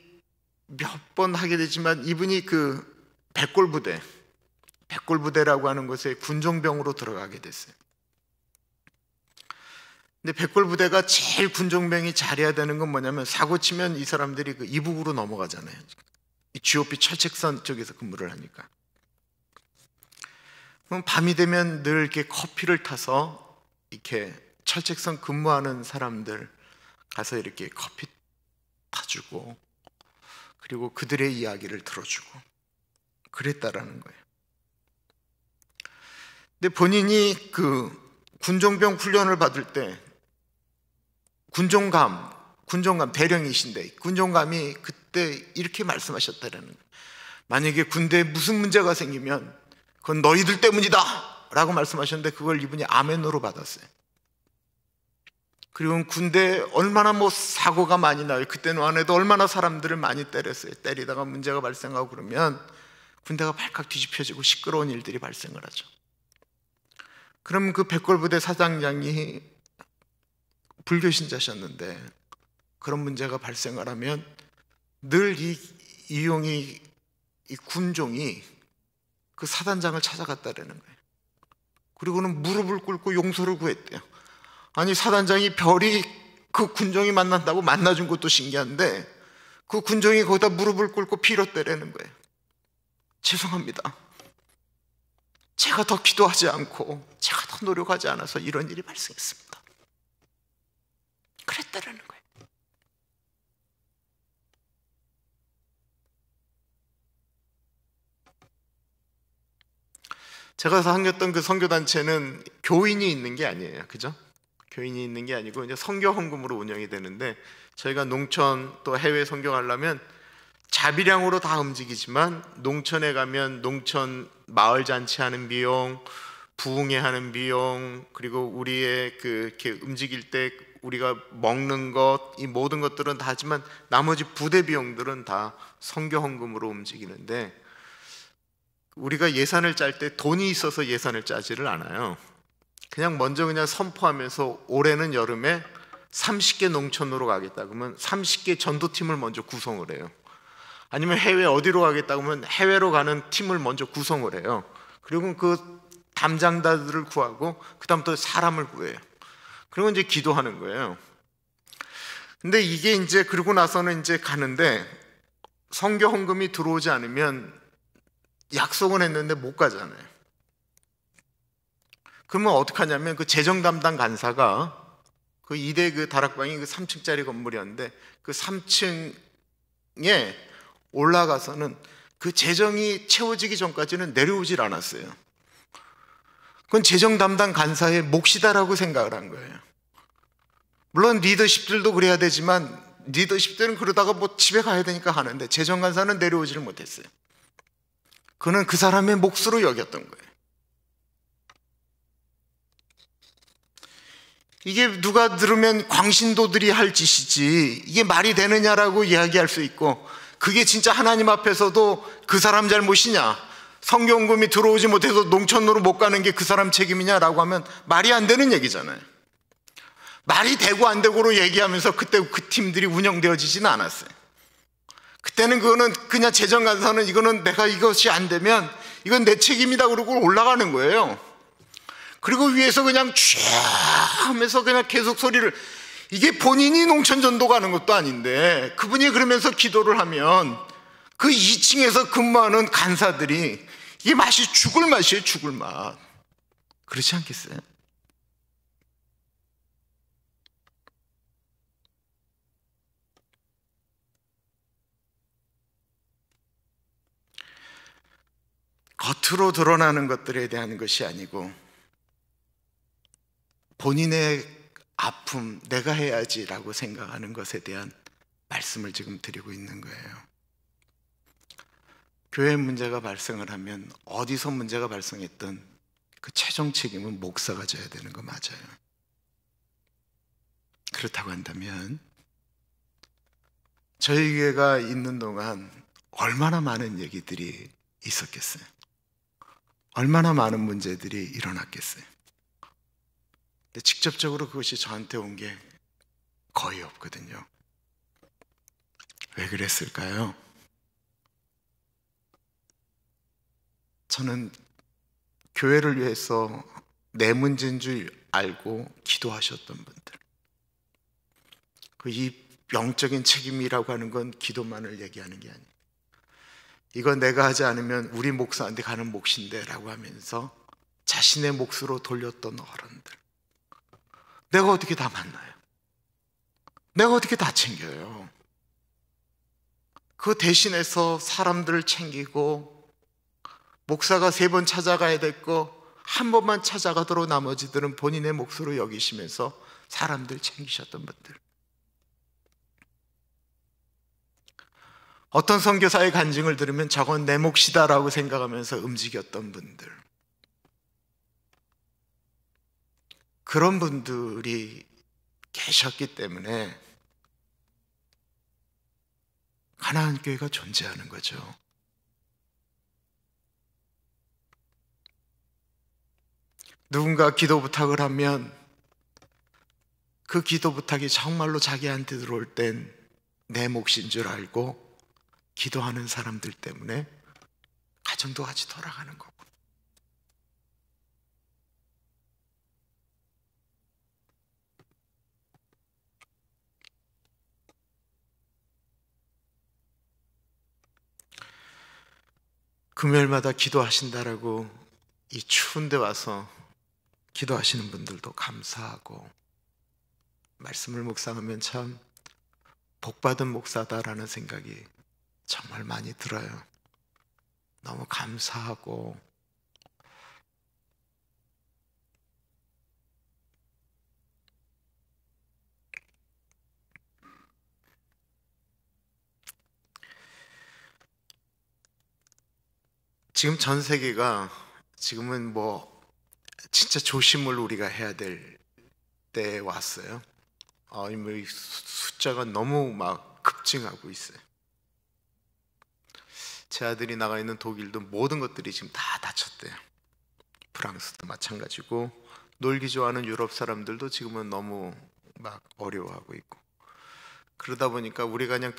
몇 번 하게 되지만 이분이 그 백골부대, 백골부대라고 하는 곳에 군종병으로 들어가게 됐어요. 근데 백골부대가 제일 군종병이 잘해야 되는 건 뭐냐면 사고 치면 이 사람들이 그 이북으로 넘어가잖아요. 이 GOP 철책선 쪽에서 근무를 하니까. 그럼 밤이 되면 늘 이렇게 커피를 타서 이렇게 철책선 근무하는 사람들 가서 이렇게 커피 타주고 그리고 그들의 이야기를 들어주고 그랬다라는 거예요. 근데 본인이 그 군종병 훈련을 받을 때 군종감, 군종감 대령이신데 군종감이 그때 이렇게 말씀하셨다라는 거예요. 만약에 군대에 무슨 문제가 생기면 그건 너희들 때문이다 라고 말씀하셨는데 그걸 이분이 아멘으로 받았어요. 그리고 군대 얼마나 뭐 사고가 많이 나요. 그때는 안에도 얼마나 사람들을 많이 때렸어요. 때리다가 문제가 발생하고 그러면 군대가 발칵 뒤집혀지고 시끄러운 일들이 발생을 하죠. 그럼 그 백골부대 사장장이 불교 신자셨는데 그런 문제가 발생을 하면 늘 이 이용이 이 군종이 그 사단장을 찾아갔다라는 거예요. 그리고는 무릎을 꿇고 용서를 구했대요. 아니 사단장이 별이 그 군종이 만난다고 만나준 것도 신기한데 그 군종이 거기다 무릎을 꿇고 빌었대라는 거예요. 죄송합니다. 제가 더 기도하지 않고 제가 더 노력하지 않아서 이런 일이 발생했습니다. 그랬다라는 거예요. 제가 다녔던 그 선교단체는 교인이 있는 게 아니에요. 그죠? 교인이 있는 게 아니고 이제 선교 헌금으로 운영이 되는데 저희가 농촌 또 해외 선교 가려면 자비량으로 다 움직이지만 농촌에 가면 농촌 마을 잔치하는 비용, 부흥회 하는 비용, 그리고 우리의 그 이렇게 움직일 때 우리가 먹는 것, 이 모든 것들은 다 하지만 나머지 부대 비용들은 다 선교 헌금으로 움직이는데 우리가 예산을 짤 때 돈이 있어서 예산을 짜지를 않아요. 그냥 먼저 그냥 선포하면서 올해는 여름에 30개 농촌으로 가겠다 그러면 30개 전도팀을 먼저 구성을 해요. 아니면 해외 어디로 가겠다 그러면 해외로 가는 팀을 먼저 구성을 해요. 그리고 그 담당자들을 구하고 그다음부터 사람을 구해요. 그리고 이제 기도하는 거예요. 근데 이게 이제 그러고 나서는 이제 가는데 성교 헌금이 들어오지 않으면 약속은 했는데 못 가잖아요. 그러면 어떡하냐면 그 재정 담당 간사가 그 이대 그 다락방이 그 3층짜리 건물이었는데 그 3층에 올라가서는 그 재정이 채워지기 전까지는 내려오질 않았어요. 그건 재정 담당 간사의 몫이다라고 생각을 한 거예요. 물론 리더십들도 그래야 되지만 리더십들은 그러다가 뭐 집에 가야 되니까 하는데 재정 간사는 내려오지를 못했어요. 그는 그 사람의 몫으로 여겼던 거예요. 이게 누가 들으면 광신도들이 할 짓이지. 이게 말이 되느냐라고 이야기할 수 있고 그게 진짜 하나님 앞에서도 그 사람 잘못이냐? 성경금이 들어오지 못해서 농촌으로 못 가는 게 그 사람 책임이냐라고 하면 말이 안 되는 얘기잖아요. 말이 되고 안 되고로 얘기하면서 그때 그 팀들이 운영되어지지는 않았어요. 그때는 그거는 그냥 재정 간사는 이거는 내가 이것이 안 되면 이건 내 책임이다 그러고 올라가는 거예요 그리고 위에서 그냥 쫙 하면서 그냥 계속 소리를 이게 본인이 농촌 전도 가는 것도 아닌데 그분이 그러면서 기도를 하면 그 2층에서 근무하는 간사들이 이게 맛이 죽을 맛이에요, 죽을 맛. 그렇지 않겠어요? 겉으로 드러나는 것들에 대한 것이 아니고 본인의 아픔, 내가 해야지라고 생각하는 것에 대한 말씀을 지금 드리고 있는 거예요. 교회 문제가 발생을 하면 어디서 문제가 발생했던 그 최종 책임은 목사가 져야 되는 거 맞아요. 그렇다고 한다면 저희 교회가 있는 동안 얼마나 많은 얘기들이 있었겠어요. 얼마나 많은 문제들이 일어났겠어요. 근데 직접적으로 그것이 저한테 온 게 거의 없거든요. 왜 그랬을까요? 저는 교회를 위해서 내 문제인 줄 알고 기도하셨던 분들. 그 이 영적인 책임이라고 하는 건 기도만을 얘기하는 게 아니에요. 이건 내가 하지 않으면 우리 목사한테 가는 몫인데 라고 하면서 자신의 몫으로 돌렸던 어른들. 내가 어떻게 다 만나요? 내가 어떻게 다 챙겨요? 그 대신해서 사람들을 챙기고 목사가 세 번 찾아가야 될거한 번만 찾아가도록 나머지들은 본인의 몫으로 여기시면서 사람들 챙기셨던 분들. 어떤 선교사의 간증을 들으면 저건 내 몫이다라고 생각하면서 움직였던 분들. 그런 분들이 계셨기 때문에 가나안 교회가 존재하는 거죠. 누군가 기도 부탁을 하면 그 기도 부탁이 정말로 자기한테 들어올 땐 내 몫인 줄 알고 기도하는 사람들 때문에 가정도 같이 돌아가는 거고. 금요일마다 기도하신다라고 이 추운데 와서 기도하시는 분들도 감사하고 말씀을 묵상하면 참 복받은 목사다라는 생각이 정말 많이 들어요. 너무 감사하고 지금 전 세계가 지금은 뭐 진짜 조심을 우리가 해야 될 때에 왔어요. 어, 뭐 숫자가 너무 막 급증하고 있어요. 제 아들이 나가 있는 독일도 모든 것들이 지금 다 닫혔대요. 프랑스도 마찬가지고 놀기 좋아하는 유럽 사람들도 지금은 너무 막 어려워하고 있고 그러다 보니까 우리가 그냥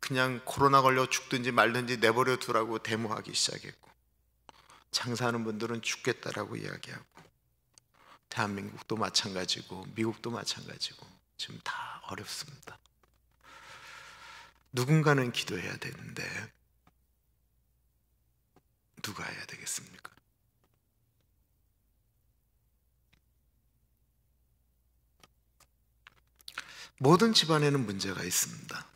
그냥 코로나 걸려 죽든지 말든지 내버려 두라고 데모하기 시작했고 장사하는 분들은 죽겠다라고 이야기하고 대한민국도 마찬가지고 미국도 마찬가지고 지금 다 어렵습니다. 누군가는 기도해야 되는데 누가 해야 되겠습니까? 모든 집안에는 문제가 있습니다.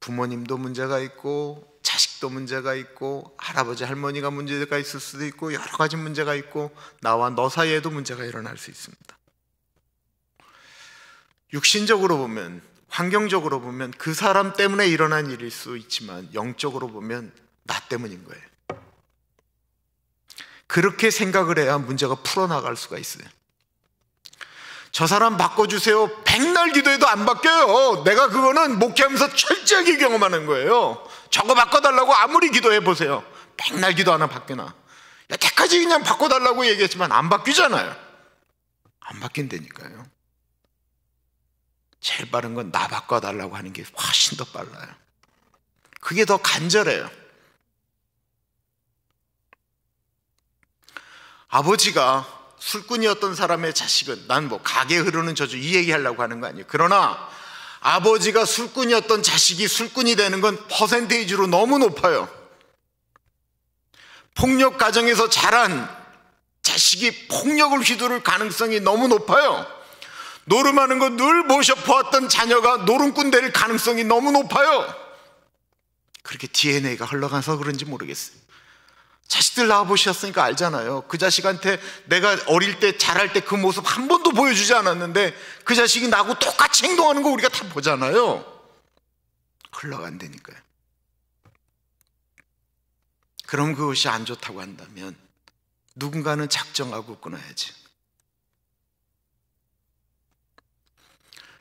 부모님도 문제가 있고 자식도 문제가 있고 할아버지 할머니가 문제가 있을 수도 있고 여러 가지 문제가 있고 나와 너 사이에도 문제가 일어날 수 있습니다. 육신적으로 보면 환경적으로 보면 그 사람 때문에 일어난 일일 수 있지만 영적으로 보면 나 때문인 거예요. 그렇게 생각을 해야 문제가 풀어나갈 수가 있어요. 저 사람 바꿔주세요. 백날 기도해도 안 바뀌어요. 내가 그거는 목회하면서 철저하게 경험하는 거예요. 저거 바꿔달라고 아무리 기도해 보세요. 백날 기도 하나 바뀌나. 여태까지 그냥 바꿔달라고 얘기했지만 안 바뀌잖아요. 안 바뀐다니까요. 제일 빠른 건 나 바꿔달라고 하는 게 훨씬 더 빨라요. 그게 더 간절해요. 아버지가 술꾼이었던 사람의 자식은 난 뭐 가게 흐르는 저주 이 얘기 하려고 하는 거 아니에요. 그러나 아버지가 술꾼이었던 자식이 술꾼이 되는 건 퍼센테이지로 너무 높아요. 폭력 가정에서 자란 자식이 폭력을 휘두를 가능성이 너무 높아요. 노름하는 거 늘 모셔보았던 자녀가 노름꾼 될 가능성이 너무 높아요. 그렇게 DNA가 흘러가서 그런지 모르겠어요. 자식들 낳아보셨으니까 알잖아요. 그 자식한테 내가 어릴 때 자랄 때 그 모습 한 번도 보여주지 않았는데 그 자식이 나하고 똑같이 행동하는 거 우리가 다 보잖아요. 흘러간다니까요. 그럼 그것이 안 좋다고 한다면 누군가는 작정하고 끊어야지.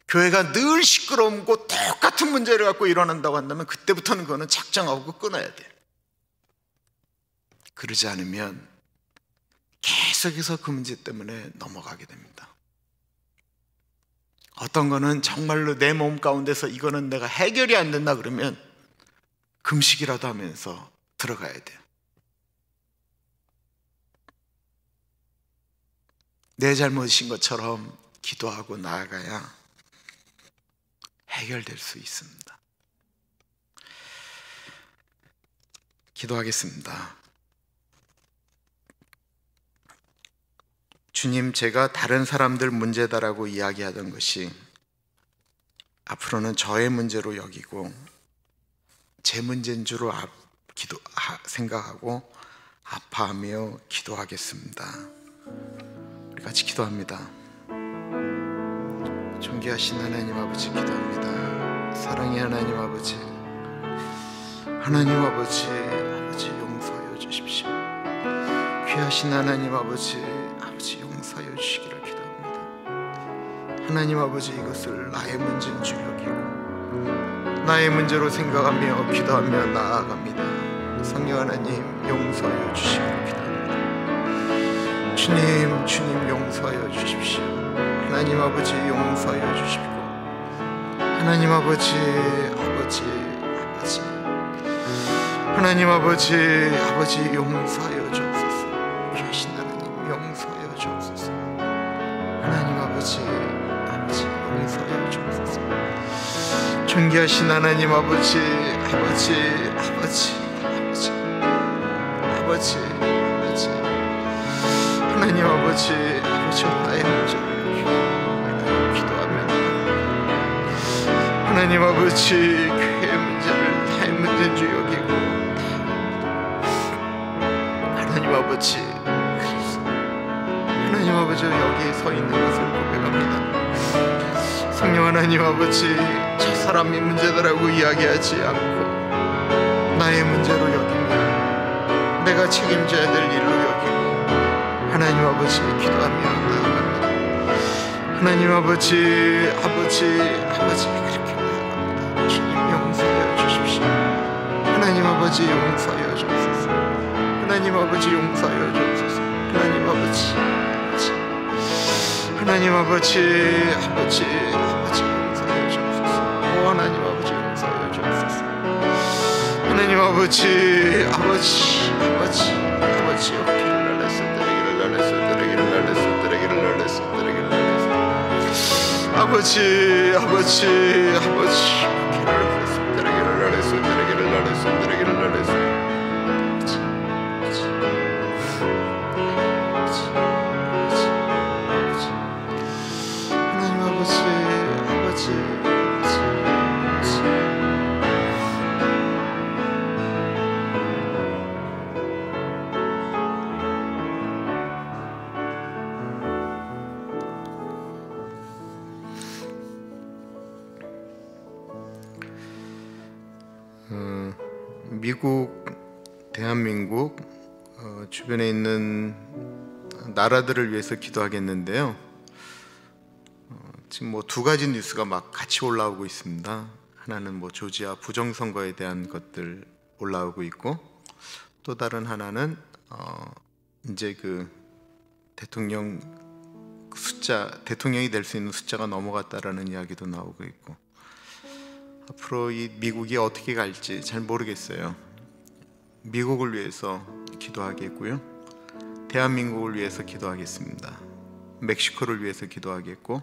교회가 늘 시끄러움고 똑같은 문제를 갖고 일어난다고 한다면 그때부터는 그거는 작정하고 끊어야 돼. 그러지 않으면 계속해서 그 문제 때문에 넘어가게 됩니다. 어떤 거는 정말로 내 몸 가운데서 이거는 내가 해결이 안 된다 그러면 금식이라도 하면서 들어가야 돼요. 내 잘못인 것처럼 기도하고 나아가야 해결될 수 있습니다. 기도하겠습니다. 주님, 제가 다른 사람들 문제다라고 이야기하던 것이 앞으로는 저의 문제로 여기고 제 문제인 줄로 기도 생각하고 아파하며 기도하겠습니다. 우리 같이 기도합니다. 존귀하신 하나님 아버지 기도합니다. 사랑의 하나님 아버지, 하나님 아버지, 아버지 용서하여 주십시오. 귀하신 하나님 아버지, 용서하여 주시기를 기도합니다. 하나님 아버지 이것을 나의 문제인 줄 여기고 나의 문제로 생각하며 기도하며 나아갑니다. 성령 하나님 용서하여 주시기를 기도합니다. 주님, 주님 용서하여 주십시오. 하나님 아버지 용서하여 주십시오. 하나님 아버지, 아버지, 아버지. 하나님 아버지, 아버지 용서하여 존귀하신 하나님 아버지, 아버지, 아버지, 아버지, 아버지, 아버지. 하나님 아버지, 아버지 나의 문제를 하나님 아버지 그의 문제를 나의 문제인 줄 여기고 하나님 아버지 하나님 아버지 여기 서 있는 것을 고백합니다 성령 하나님 아버지 저 사람이 문제다라고 이야기하지 않고 나의 문제로 여기며 내가 책임져야 될 일로 여기고 하나님 아버지 기도하며 나아갑니다. 하나님 아버지 아버지 아버지 하나님 아버지 용서하여 주옵소서. 하나님 아버지 용서하여 주옵소서. 하나님 아버지. 하나님 아버지 아버지 하나님 아버지 용서하여 주옵소서. 하나님 아버지 아버지 아버지 아버지 피를 날렸어 때리기를 날렸어 때리기를 날렸어 때리기를 날렸어 때리기를 날렸어 아버지 아버지 아버지 미국, 대한민국 어, 주변에 있는 나라들을 위해서 기도하겠는데요. 어, 지금 뭐 두 가지 뉴스가 막 같이 올라오고 있습니다. 하나는 뭐 조지아 부정 선거에 대한 것들 올라오고 있고 또 다른 하나는 어, 이제 그 대통령 숫자 대통령이 될 수 있는 숫자가 넘어갔다라는 이야기도 나오고 있고 앞으로 이 미국이 어떻게 갈지 잘 모르겠어요. 미국을 위해서 기도하겠고요. 대한민국을 위해서 기도하겠습니다. 멕시코를 위해서 기도하겠고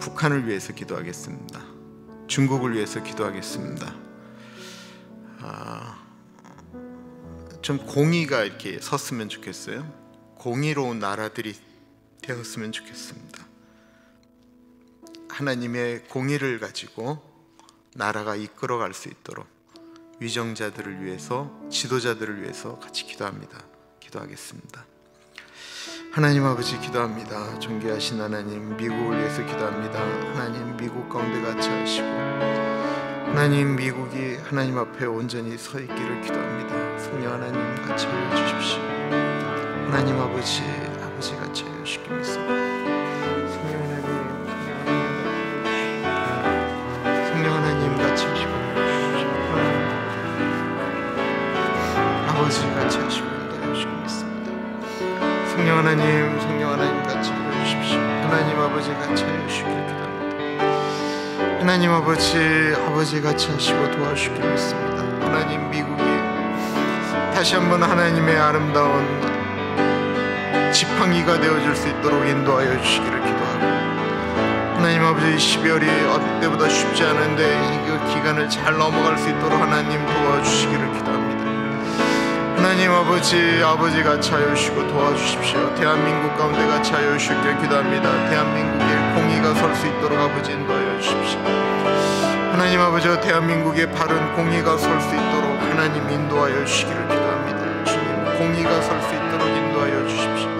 북한을 위해서 기도하겠습니다. 중국을 위해서 기도하겠습니다. 아, 좀 공의가 이렇게 섰으면 좋겠어요. 공의로운 나라들이 되었으면 좋겠습니다. 하나님의 공의를 가지고 나라가 이끌어갈 수 있도록 위정자들을 위해서 지도자들을 위해서 같이 기도합니다. 기도하겠습니다. 하나님 아버지 기도합니다. 존귀하신 하나님 미국을 위해서 기도합니다. 하나님 미국 가운데 같이 하시고 하나님 미국이 하나님 앞에 온전히 서 있기를 기도합니다. 성령 하나님 같이 하여 주십시오. 하나님 아버지 아버지 같이 하나님 아버지 아버지 같이 하시고 도와주시길 믿습니다. 하나님 미국이 다시 한번 하나님의 아름다운 지팡이가 되어줄 수 있도록 인도하여 주시기를 기도하고 하나님 아버지 12월이 어느 때보다 쉽지 않은데 이 기간을 잘 넘어갈 수 있도록 하나님 도와주시기를 기도합니다. 하나님 아버지 아버지 같이 하여 주시고 도와주십시오. 대한민국 가운데 같이 하여 주시길 기도합니다. 대한민국에 공의가 설 수 있도록 아버지 인도하여. 하나님 아버지 대한민국에 바른 공의가 설 수 있도록 하나님 인도하여 주시기를 기도합니다. 주님 공의가 설 수 있도록 인도하여 주십시오.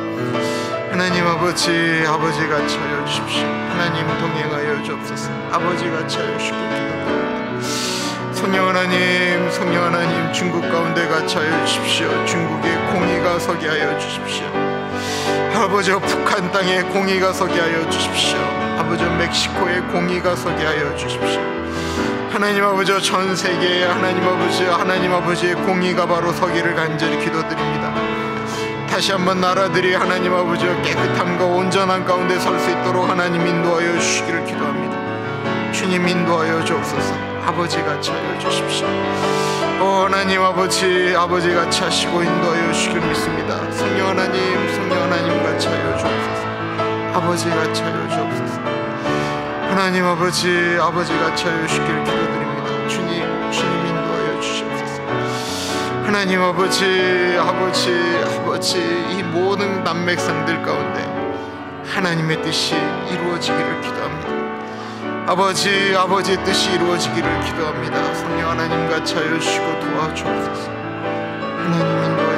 하나님 아버지 아버지 같이 하여 주십시오. 하나님 동행하여 주옵소서. 아버지 같이 하여 주시길 기도합니다. 성령 하나님, 성령 하나님, 중국 가운데 같이 하여 주십시오. 중국의 공의가 서게 하여 주십시오. 아버지 북한 땅에 공의가 서게 하여 주십시오. 아버지 멕시코에 공의가 서게 하여 주십시오. 하나님 아버지 전 세계에 하나님 아버지 하나님 아버지의 공의가 바로 서기를 간절히 기도드립니다. 다시 한번 나라들이 하나님 아버지 깨끗함과 온전한 가운데 설 수 있도록 하나님 인도하여 주시기를 기도합니다. 주님 인도하여 주옵소서. 아버지 같이 하여 주십시오. 오 하나님 아버지 아버지 같이 하시고 인도하여 주시길 믿습니다. 성령 하나님 성령 하나님 같이 하여 주옵소서. 아버지 같이 하여 주옵소서. 하나님 아버지 아버지 같이 하여 주시기를 기도드립니다. 하나님 아버지 아버지 아버지 이 모든 남맥상들 가운데 하나님의 뜻이 이루어지기를 기도합니다. 아버지 아버지 뜻이 이루어지기를 기도합니다. 성령 하나님 같이 하여 주시고 도와주옵소서. 하나님 인도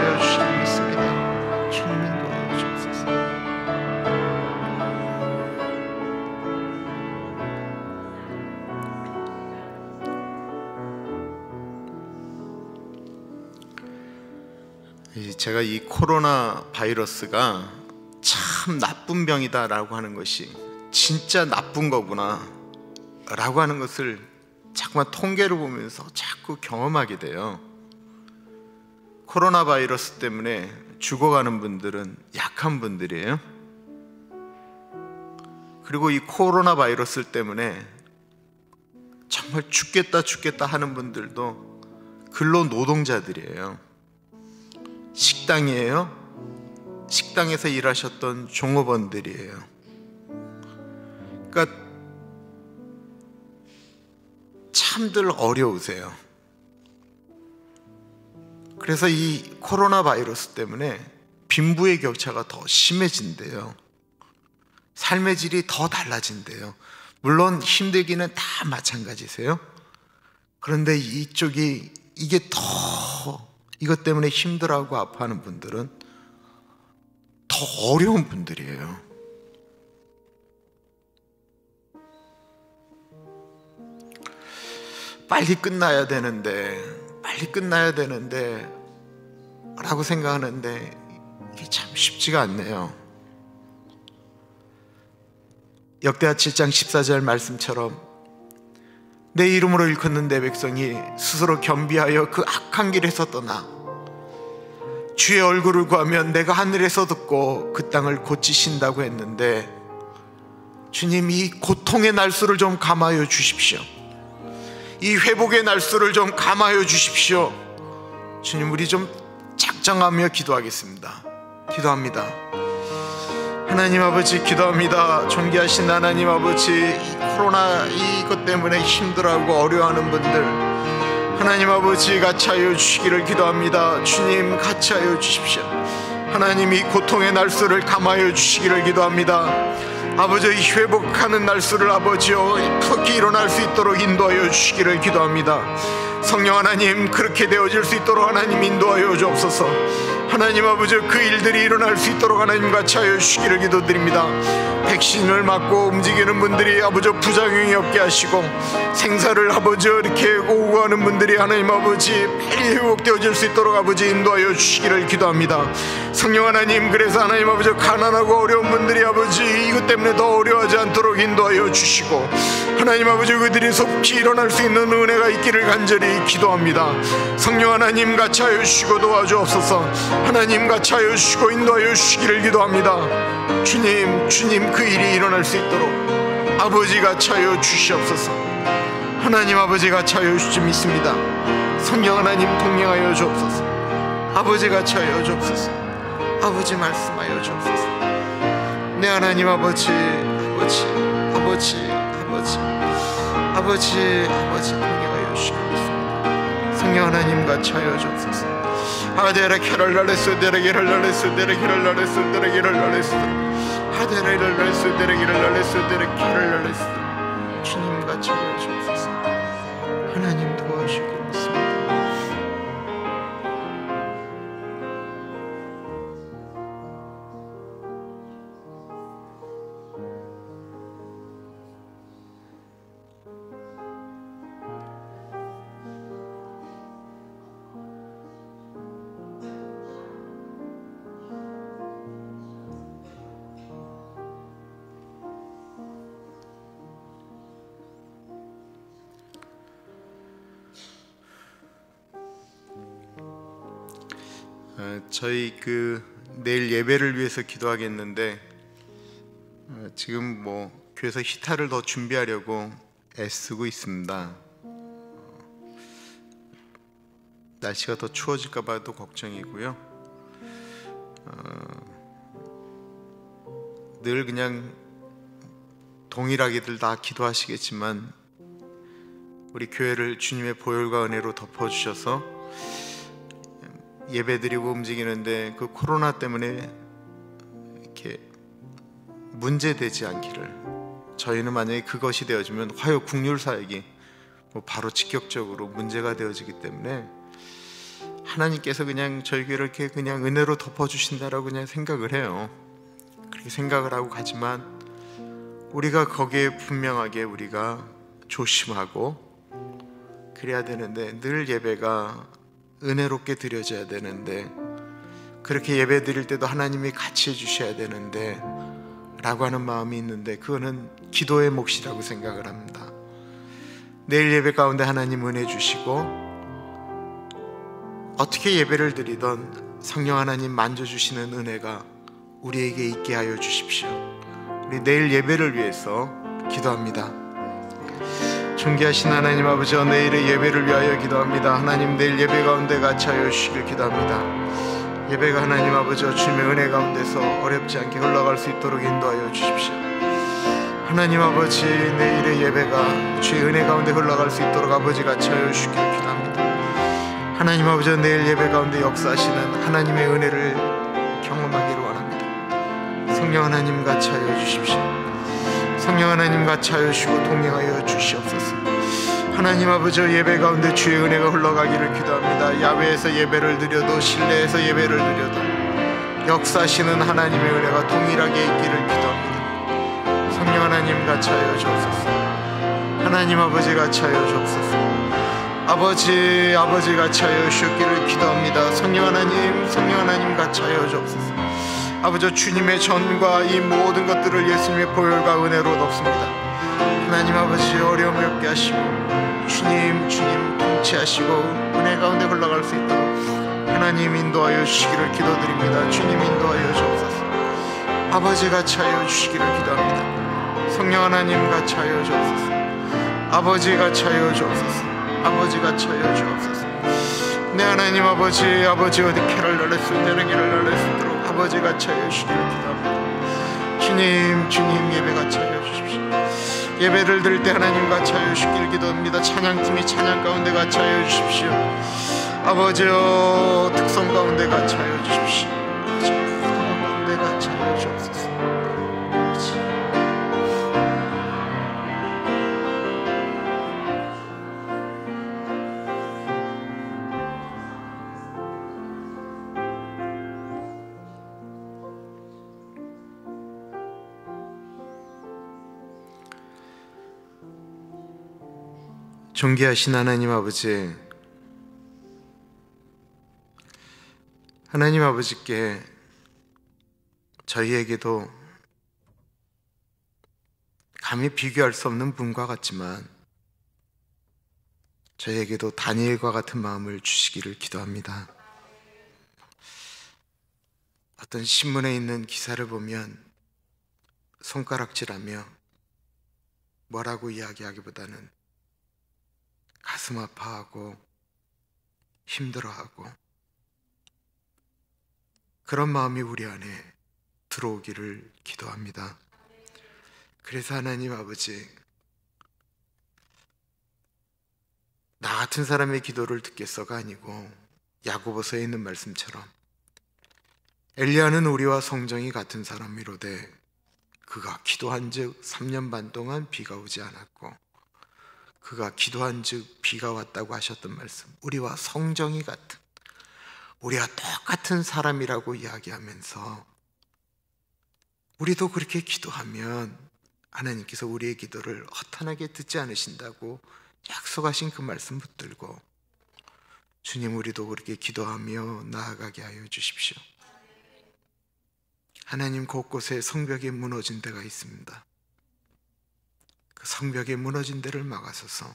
제가 이 코로나 바이러스가 참 나쁜 병이다라고 하는 것이 진짜 나쁜 거구나 라고 하는 것을 자꾸만 통계를 보면서 자꾸 경험하게 돼요. 코로나 바이러스 때문에 죽어가는 분들은 약한 분들이에요. 그리고 이 코로나 바이러스 때문에 정말 죽겠다 죽겠다 하는 분들도 근로 노동자들이에요. 식당이에요. 식당에서 일하셨던 종업원들이에요. 그러니까 참들 어려우세요. 그래서 이 코로나 바이러스 때문에 빈부의 격차가 더 심해진대요. 삶의 질이 더 달라진대요. 물론 힘들기는 다 마찬가지세요. 그런데 이쪽이 이게 더 이것 때문에 힘들어하고 아파하는 분들은 더 어려운 분들이에요. 빨리 끝나야 되는데, 빨리 끝나야 되는데, 라고 생각하는데 이게 참 쉽지가 않네요. 역대하 7장 14절 말씀처럼 내 이름으로 일컫는 내 백성이 스스로 겸비하여 그 악한 길에서 떠나 주의 얼굴을 구하면 내가 하늘에서 듣고 그 땅을 고치신다고 했는데 주님 이 고통의 날수를 좀 감하여 주십시오. 이 회복의 날수를 좀 감하여 주십시오. 주님 우리 좀 작정하며 기도하겠습니다. 기도합니다. 하나님 아버지 기도합니다. 존귀하신 하나님 아버지 이 코로나 이것 때문에 힘들어하고 어려워하는 분들 하나님 아버지 같이 하여 주시기를 기도합니다. 주님 같이 하여 주십시오. 하나님이 고통의 날수를 감하여 주시기를 기도합니다. 아버지 회복하는 날수를 아버지여 푹히 일어날 수 있도록 인도하여 주시기를 기도합니다. 성령 하나님 그렇게 되어질 수 있도록 하나님 인도하여 주옵소서. 하나님 아버지 그 일들이 일어날 수 있도록 하나님 같이 하여 주시기를 기도드립니다. 백신을 맞고 움직이는 분들이 아버지 부작용이 없게 하시고 생사를 아버지 이렇게 오고 가는 분들이 하나님 아버지 빨리 회복되어질 수 있도록 아버지 인도하여 주시기를 기도합니다. 성령 하나님 그래서 하나님 아버지 가난하고 어려운 분들이 아버지 이것 때문에 더 어려워하지 않도록 인도하여 주시고 하나님 아버지 그들이 속히 일어날 수 있는 은혜가 있기를 간절히 기도합니다. 성령 하나님 같이 하여 주시고 도와주옵소서. 하나님 같이 하여 주시고 인도하여 주시기를 기도합니다. 주님, 주님 그 일이 일어날 수 있도록 아버지 같이 하여 주시옵소서. 하나님 아버지 같이 하여 주시 믿습니다. 성령 하나님 동행하여 주옵소서. 아버지 같이 하여 주옵소서. 아버지 말씀하여 주옵소서. 내 하나님 아버지, 아버지, 아버지, 아버지, 아버지, 아버지 동행하여 주시옵소서. 성령 하나님 같이 하여 주옵소서. 아데라 케랄라레스 데레게를 라레스 데레게를 라레스 데레게를 라레스 아데라를 라레스 데레게를 라레스 데레게를 라레스 주님 같이 하시옵소서. 하나님 도와주시 기 저희 그 내일 예배를 위해서 기도하겠는데 어, 지금 뭐 교회에서 히타를 더 준비하려고 애쓰고 있습니다. 날씨가 더 추워질까 봐도 걱정이고요. 어, 늘 그냥 동일하게들 다 기도하시겠지만 우리 교회를 주님의 보혈과 은혜로 덮어주셔서 예배드리고 움직이는데 그 코로나 때문에 이렇게 문제되지 않기를 저희는 만약에 그것이 되어지면 화요 국률 사역이 뭐 바로 직격적으로 문제가 되어지기 때문에 하나님께서 그냥 저희 교회를 이렇게 그냥 은혜로 덮어주신다라고 그냥 생각을 해요. 그렇게 생각을 하고 가지만 우리가 거기에 분명하게 우리가 조심하고 그래야 되는데 늘 예배가 은혜롭게 드려져야 되는데 그렇게 예배 드릴 때도 하나님이 같이 해주셔야 되는데 라고 하는 마음이 있는데 그거는 기도의 몫이라고 생각을 합니다. 내일 예배 가운데 하나님 은혜 주시고 어떻게 예배를 드리던 성령 하나님 만져주시는 은혜가 우리에게 있게 하여 주십시오. 우리 내일 예배를 위해서 기도합니다. 존귀하신 하나님 아버지 내일의 예배를 위하여 기도합니다. 하나님 내일 예배 가운데 같이 하여 주시길 기도합니다. 예배가 하나님 아버지 주님의 은혜 가운데서 어렵지 않게 흘러갈 수 있도록 인도하여 주십시오. 하나님 아버지 내일의 예배가 주의 은혜 가운데 흘러갈 수 있도록 아버지 같이 하여 주시길 기도합니다. 하나님 아버지 내일 예배 가운데 역사하시는 하나님의 은혜를 경험하기를 원합니다. 성령 하나님 같이 하여 주십시오 성령 하나님 같이 하여 주시고 동행하여 주시옵소서. 하나님 아버지 예배 가운데 주의 은혜가 흘러가기를 기도합니다. 야외에서 예배를 드려도 실내에서 예배를 드려도 역사하시는 하나님의 은혜가 동일하게 있기를 기도합니다. 성령 하나님 같이 하여 주옵소서. 하나님 아버지 같이 하여 주옵소서. 아버지 아버지 같이 하여 주시기를 기도합니다. 성령 하나님 성령 하나님 같이 하여 주옵소서 아버지 주님의 전과 이 모든 것들을 예수님의 보혈과 은혜로 덮습니다. 하나님 아버지 어려움을 없게 하시고 주님 주님 통치하시고 은혜 가운데 흘러갈 수 있도록 하나님 인도하여 주시기를 기도드립니다. 주님 인도하여 주옵소서. 아버지 같이 하여 주시기를 기도합니다. 성령 하나님 같이 하여 주옵소서. 아버지 같이 하여 주옵소서. 아버지 같이 하여 주옵소서. 내 하나님 아버지 아버지 어디 캐를 날렸을 때는 길을 날렸도록 아버지 같이 하여 주시기를 기도합니다. 주님 주님 예배 같이 하여 주십시오. 예배를 드릴 때 하나님 같이 하여 주시길 기도합니다. 찬양팀이 찬양 가운데 같이 하여 주십시오. 아버지여 특성 가운데 같이 하여 주십시오 존귀하신 하나님 아버지, 하나님 아버지께 저희에게도 감히 비교할 수 없는 분과 같지만 저희에게도 다니엘과 같은 마음을 주시기를 기도합니다. 어떤 신문에 있는 기사를 보면 손가락질하며 뭐라고 이야기하기보다는 가슴 아파하고 힘들어하고 그런 마음이 우리 안에 들어오기를 기도합니다. 그래서 하나님 아버지 나 같은 사람의 기도를 듣겠어가 아니고 야고보서에 있는 말씀처럼 엘리야는 우리와 성정이 같은 사람이로되 그가 기도한 즉 3년 반 동안 비가 오지 않았고 그가 기도한즉 비가 왔다고 하셨던 말씀 우리와 성정이 같은 우리와 똑같은 사람이라고 이야기하면서 우리도 그렇게 기도하면 하나님께서 우리의 기도를 허탄하게 듣지 않으신다고 약속하신 그 말씀 붙들고 주님 우리도 그렇게 기도하며 나아가게 하여 주십시오. 하나님 곳곳에 성벽이 무너진 데가 있습니다. 그 성벽이 무너진 데를 막아서서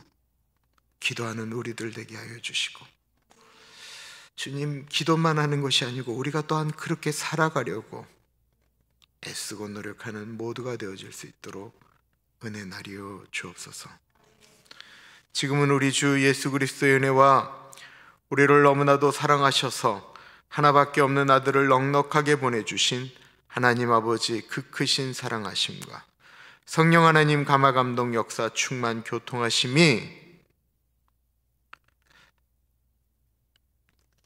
기도하는 우리들 되게 하여 주시고 주님 기도만 하는 것이 아니고 우리가 또한 그렇게 살아가려고 애쓰고 노력하는 모두가 되어질 수 있도록 은혜 나리여 주옵소서. 지금은 우리 주 예수 그리스도의 은혜와 우리를 너무나도 사랑하셔서 하나밖에 없는 아들을 넉넉하게 보내주신 하나님 아버지 그 크신 사랑하심과 성령 하나님 감화 감동 역사 충만 교통하심이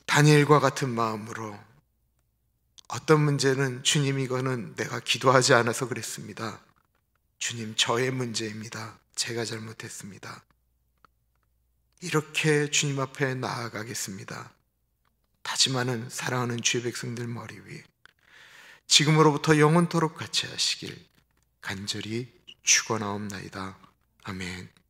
다니엘과 같은 마음으로 어떤 문제는 주님 이거는 내가 기도하지 않아서 그랬습니다. 주님 저의 문제입니다. 제가 잘못했습니다. 이렇게 주님 앞에 나아가겠습니다. 다짐하는 사랑하는 주의 백성들 머리 위에 지금으로부터 영원토록 같이 하시길 간절히 축원하옵나이다. 아멘.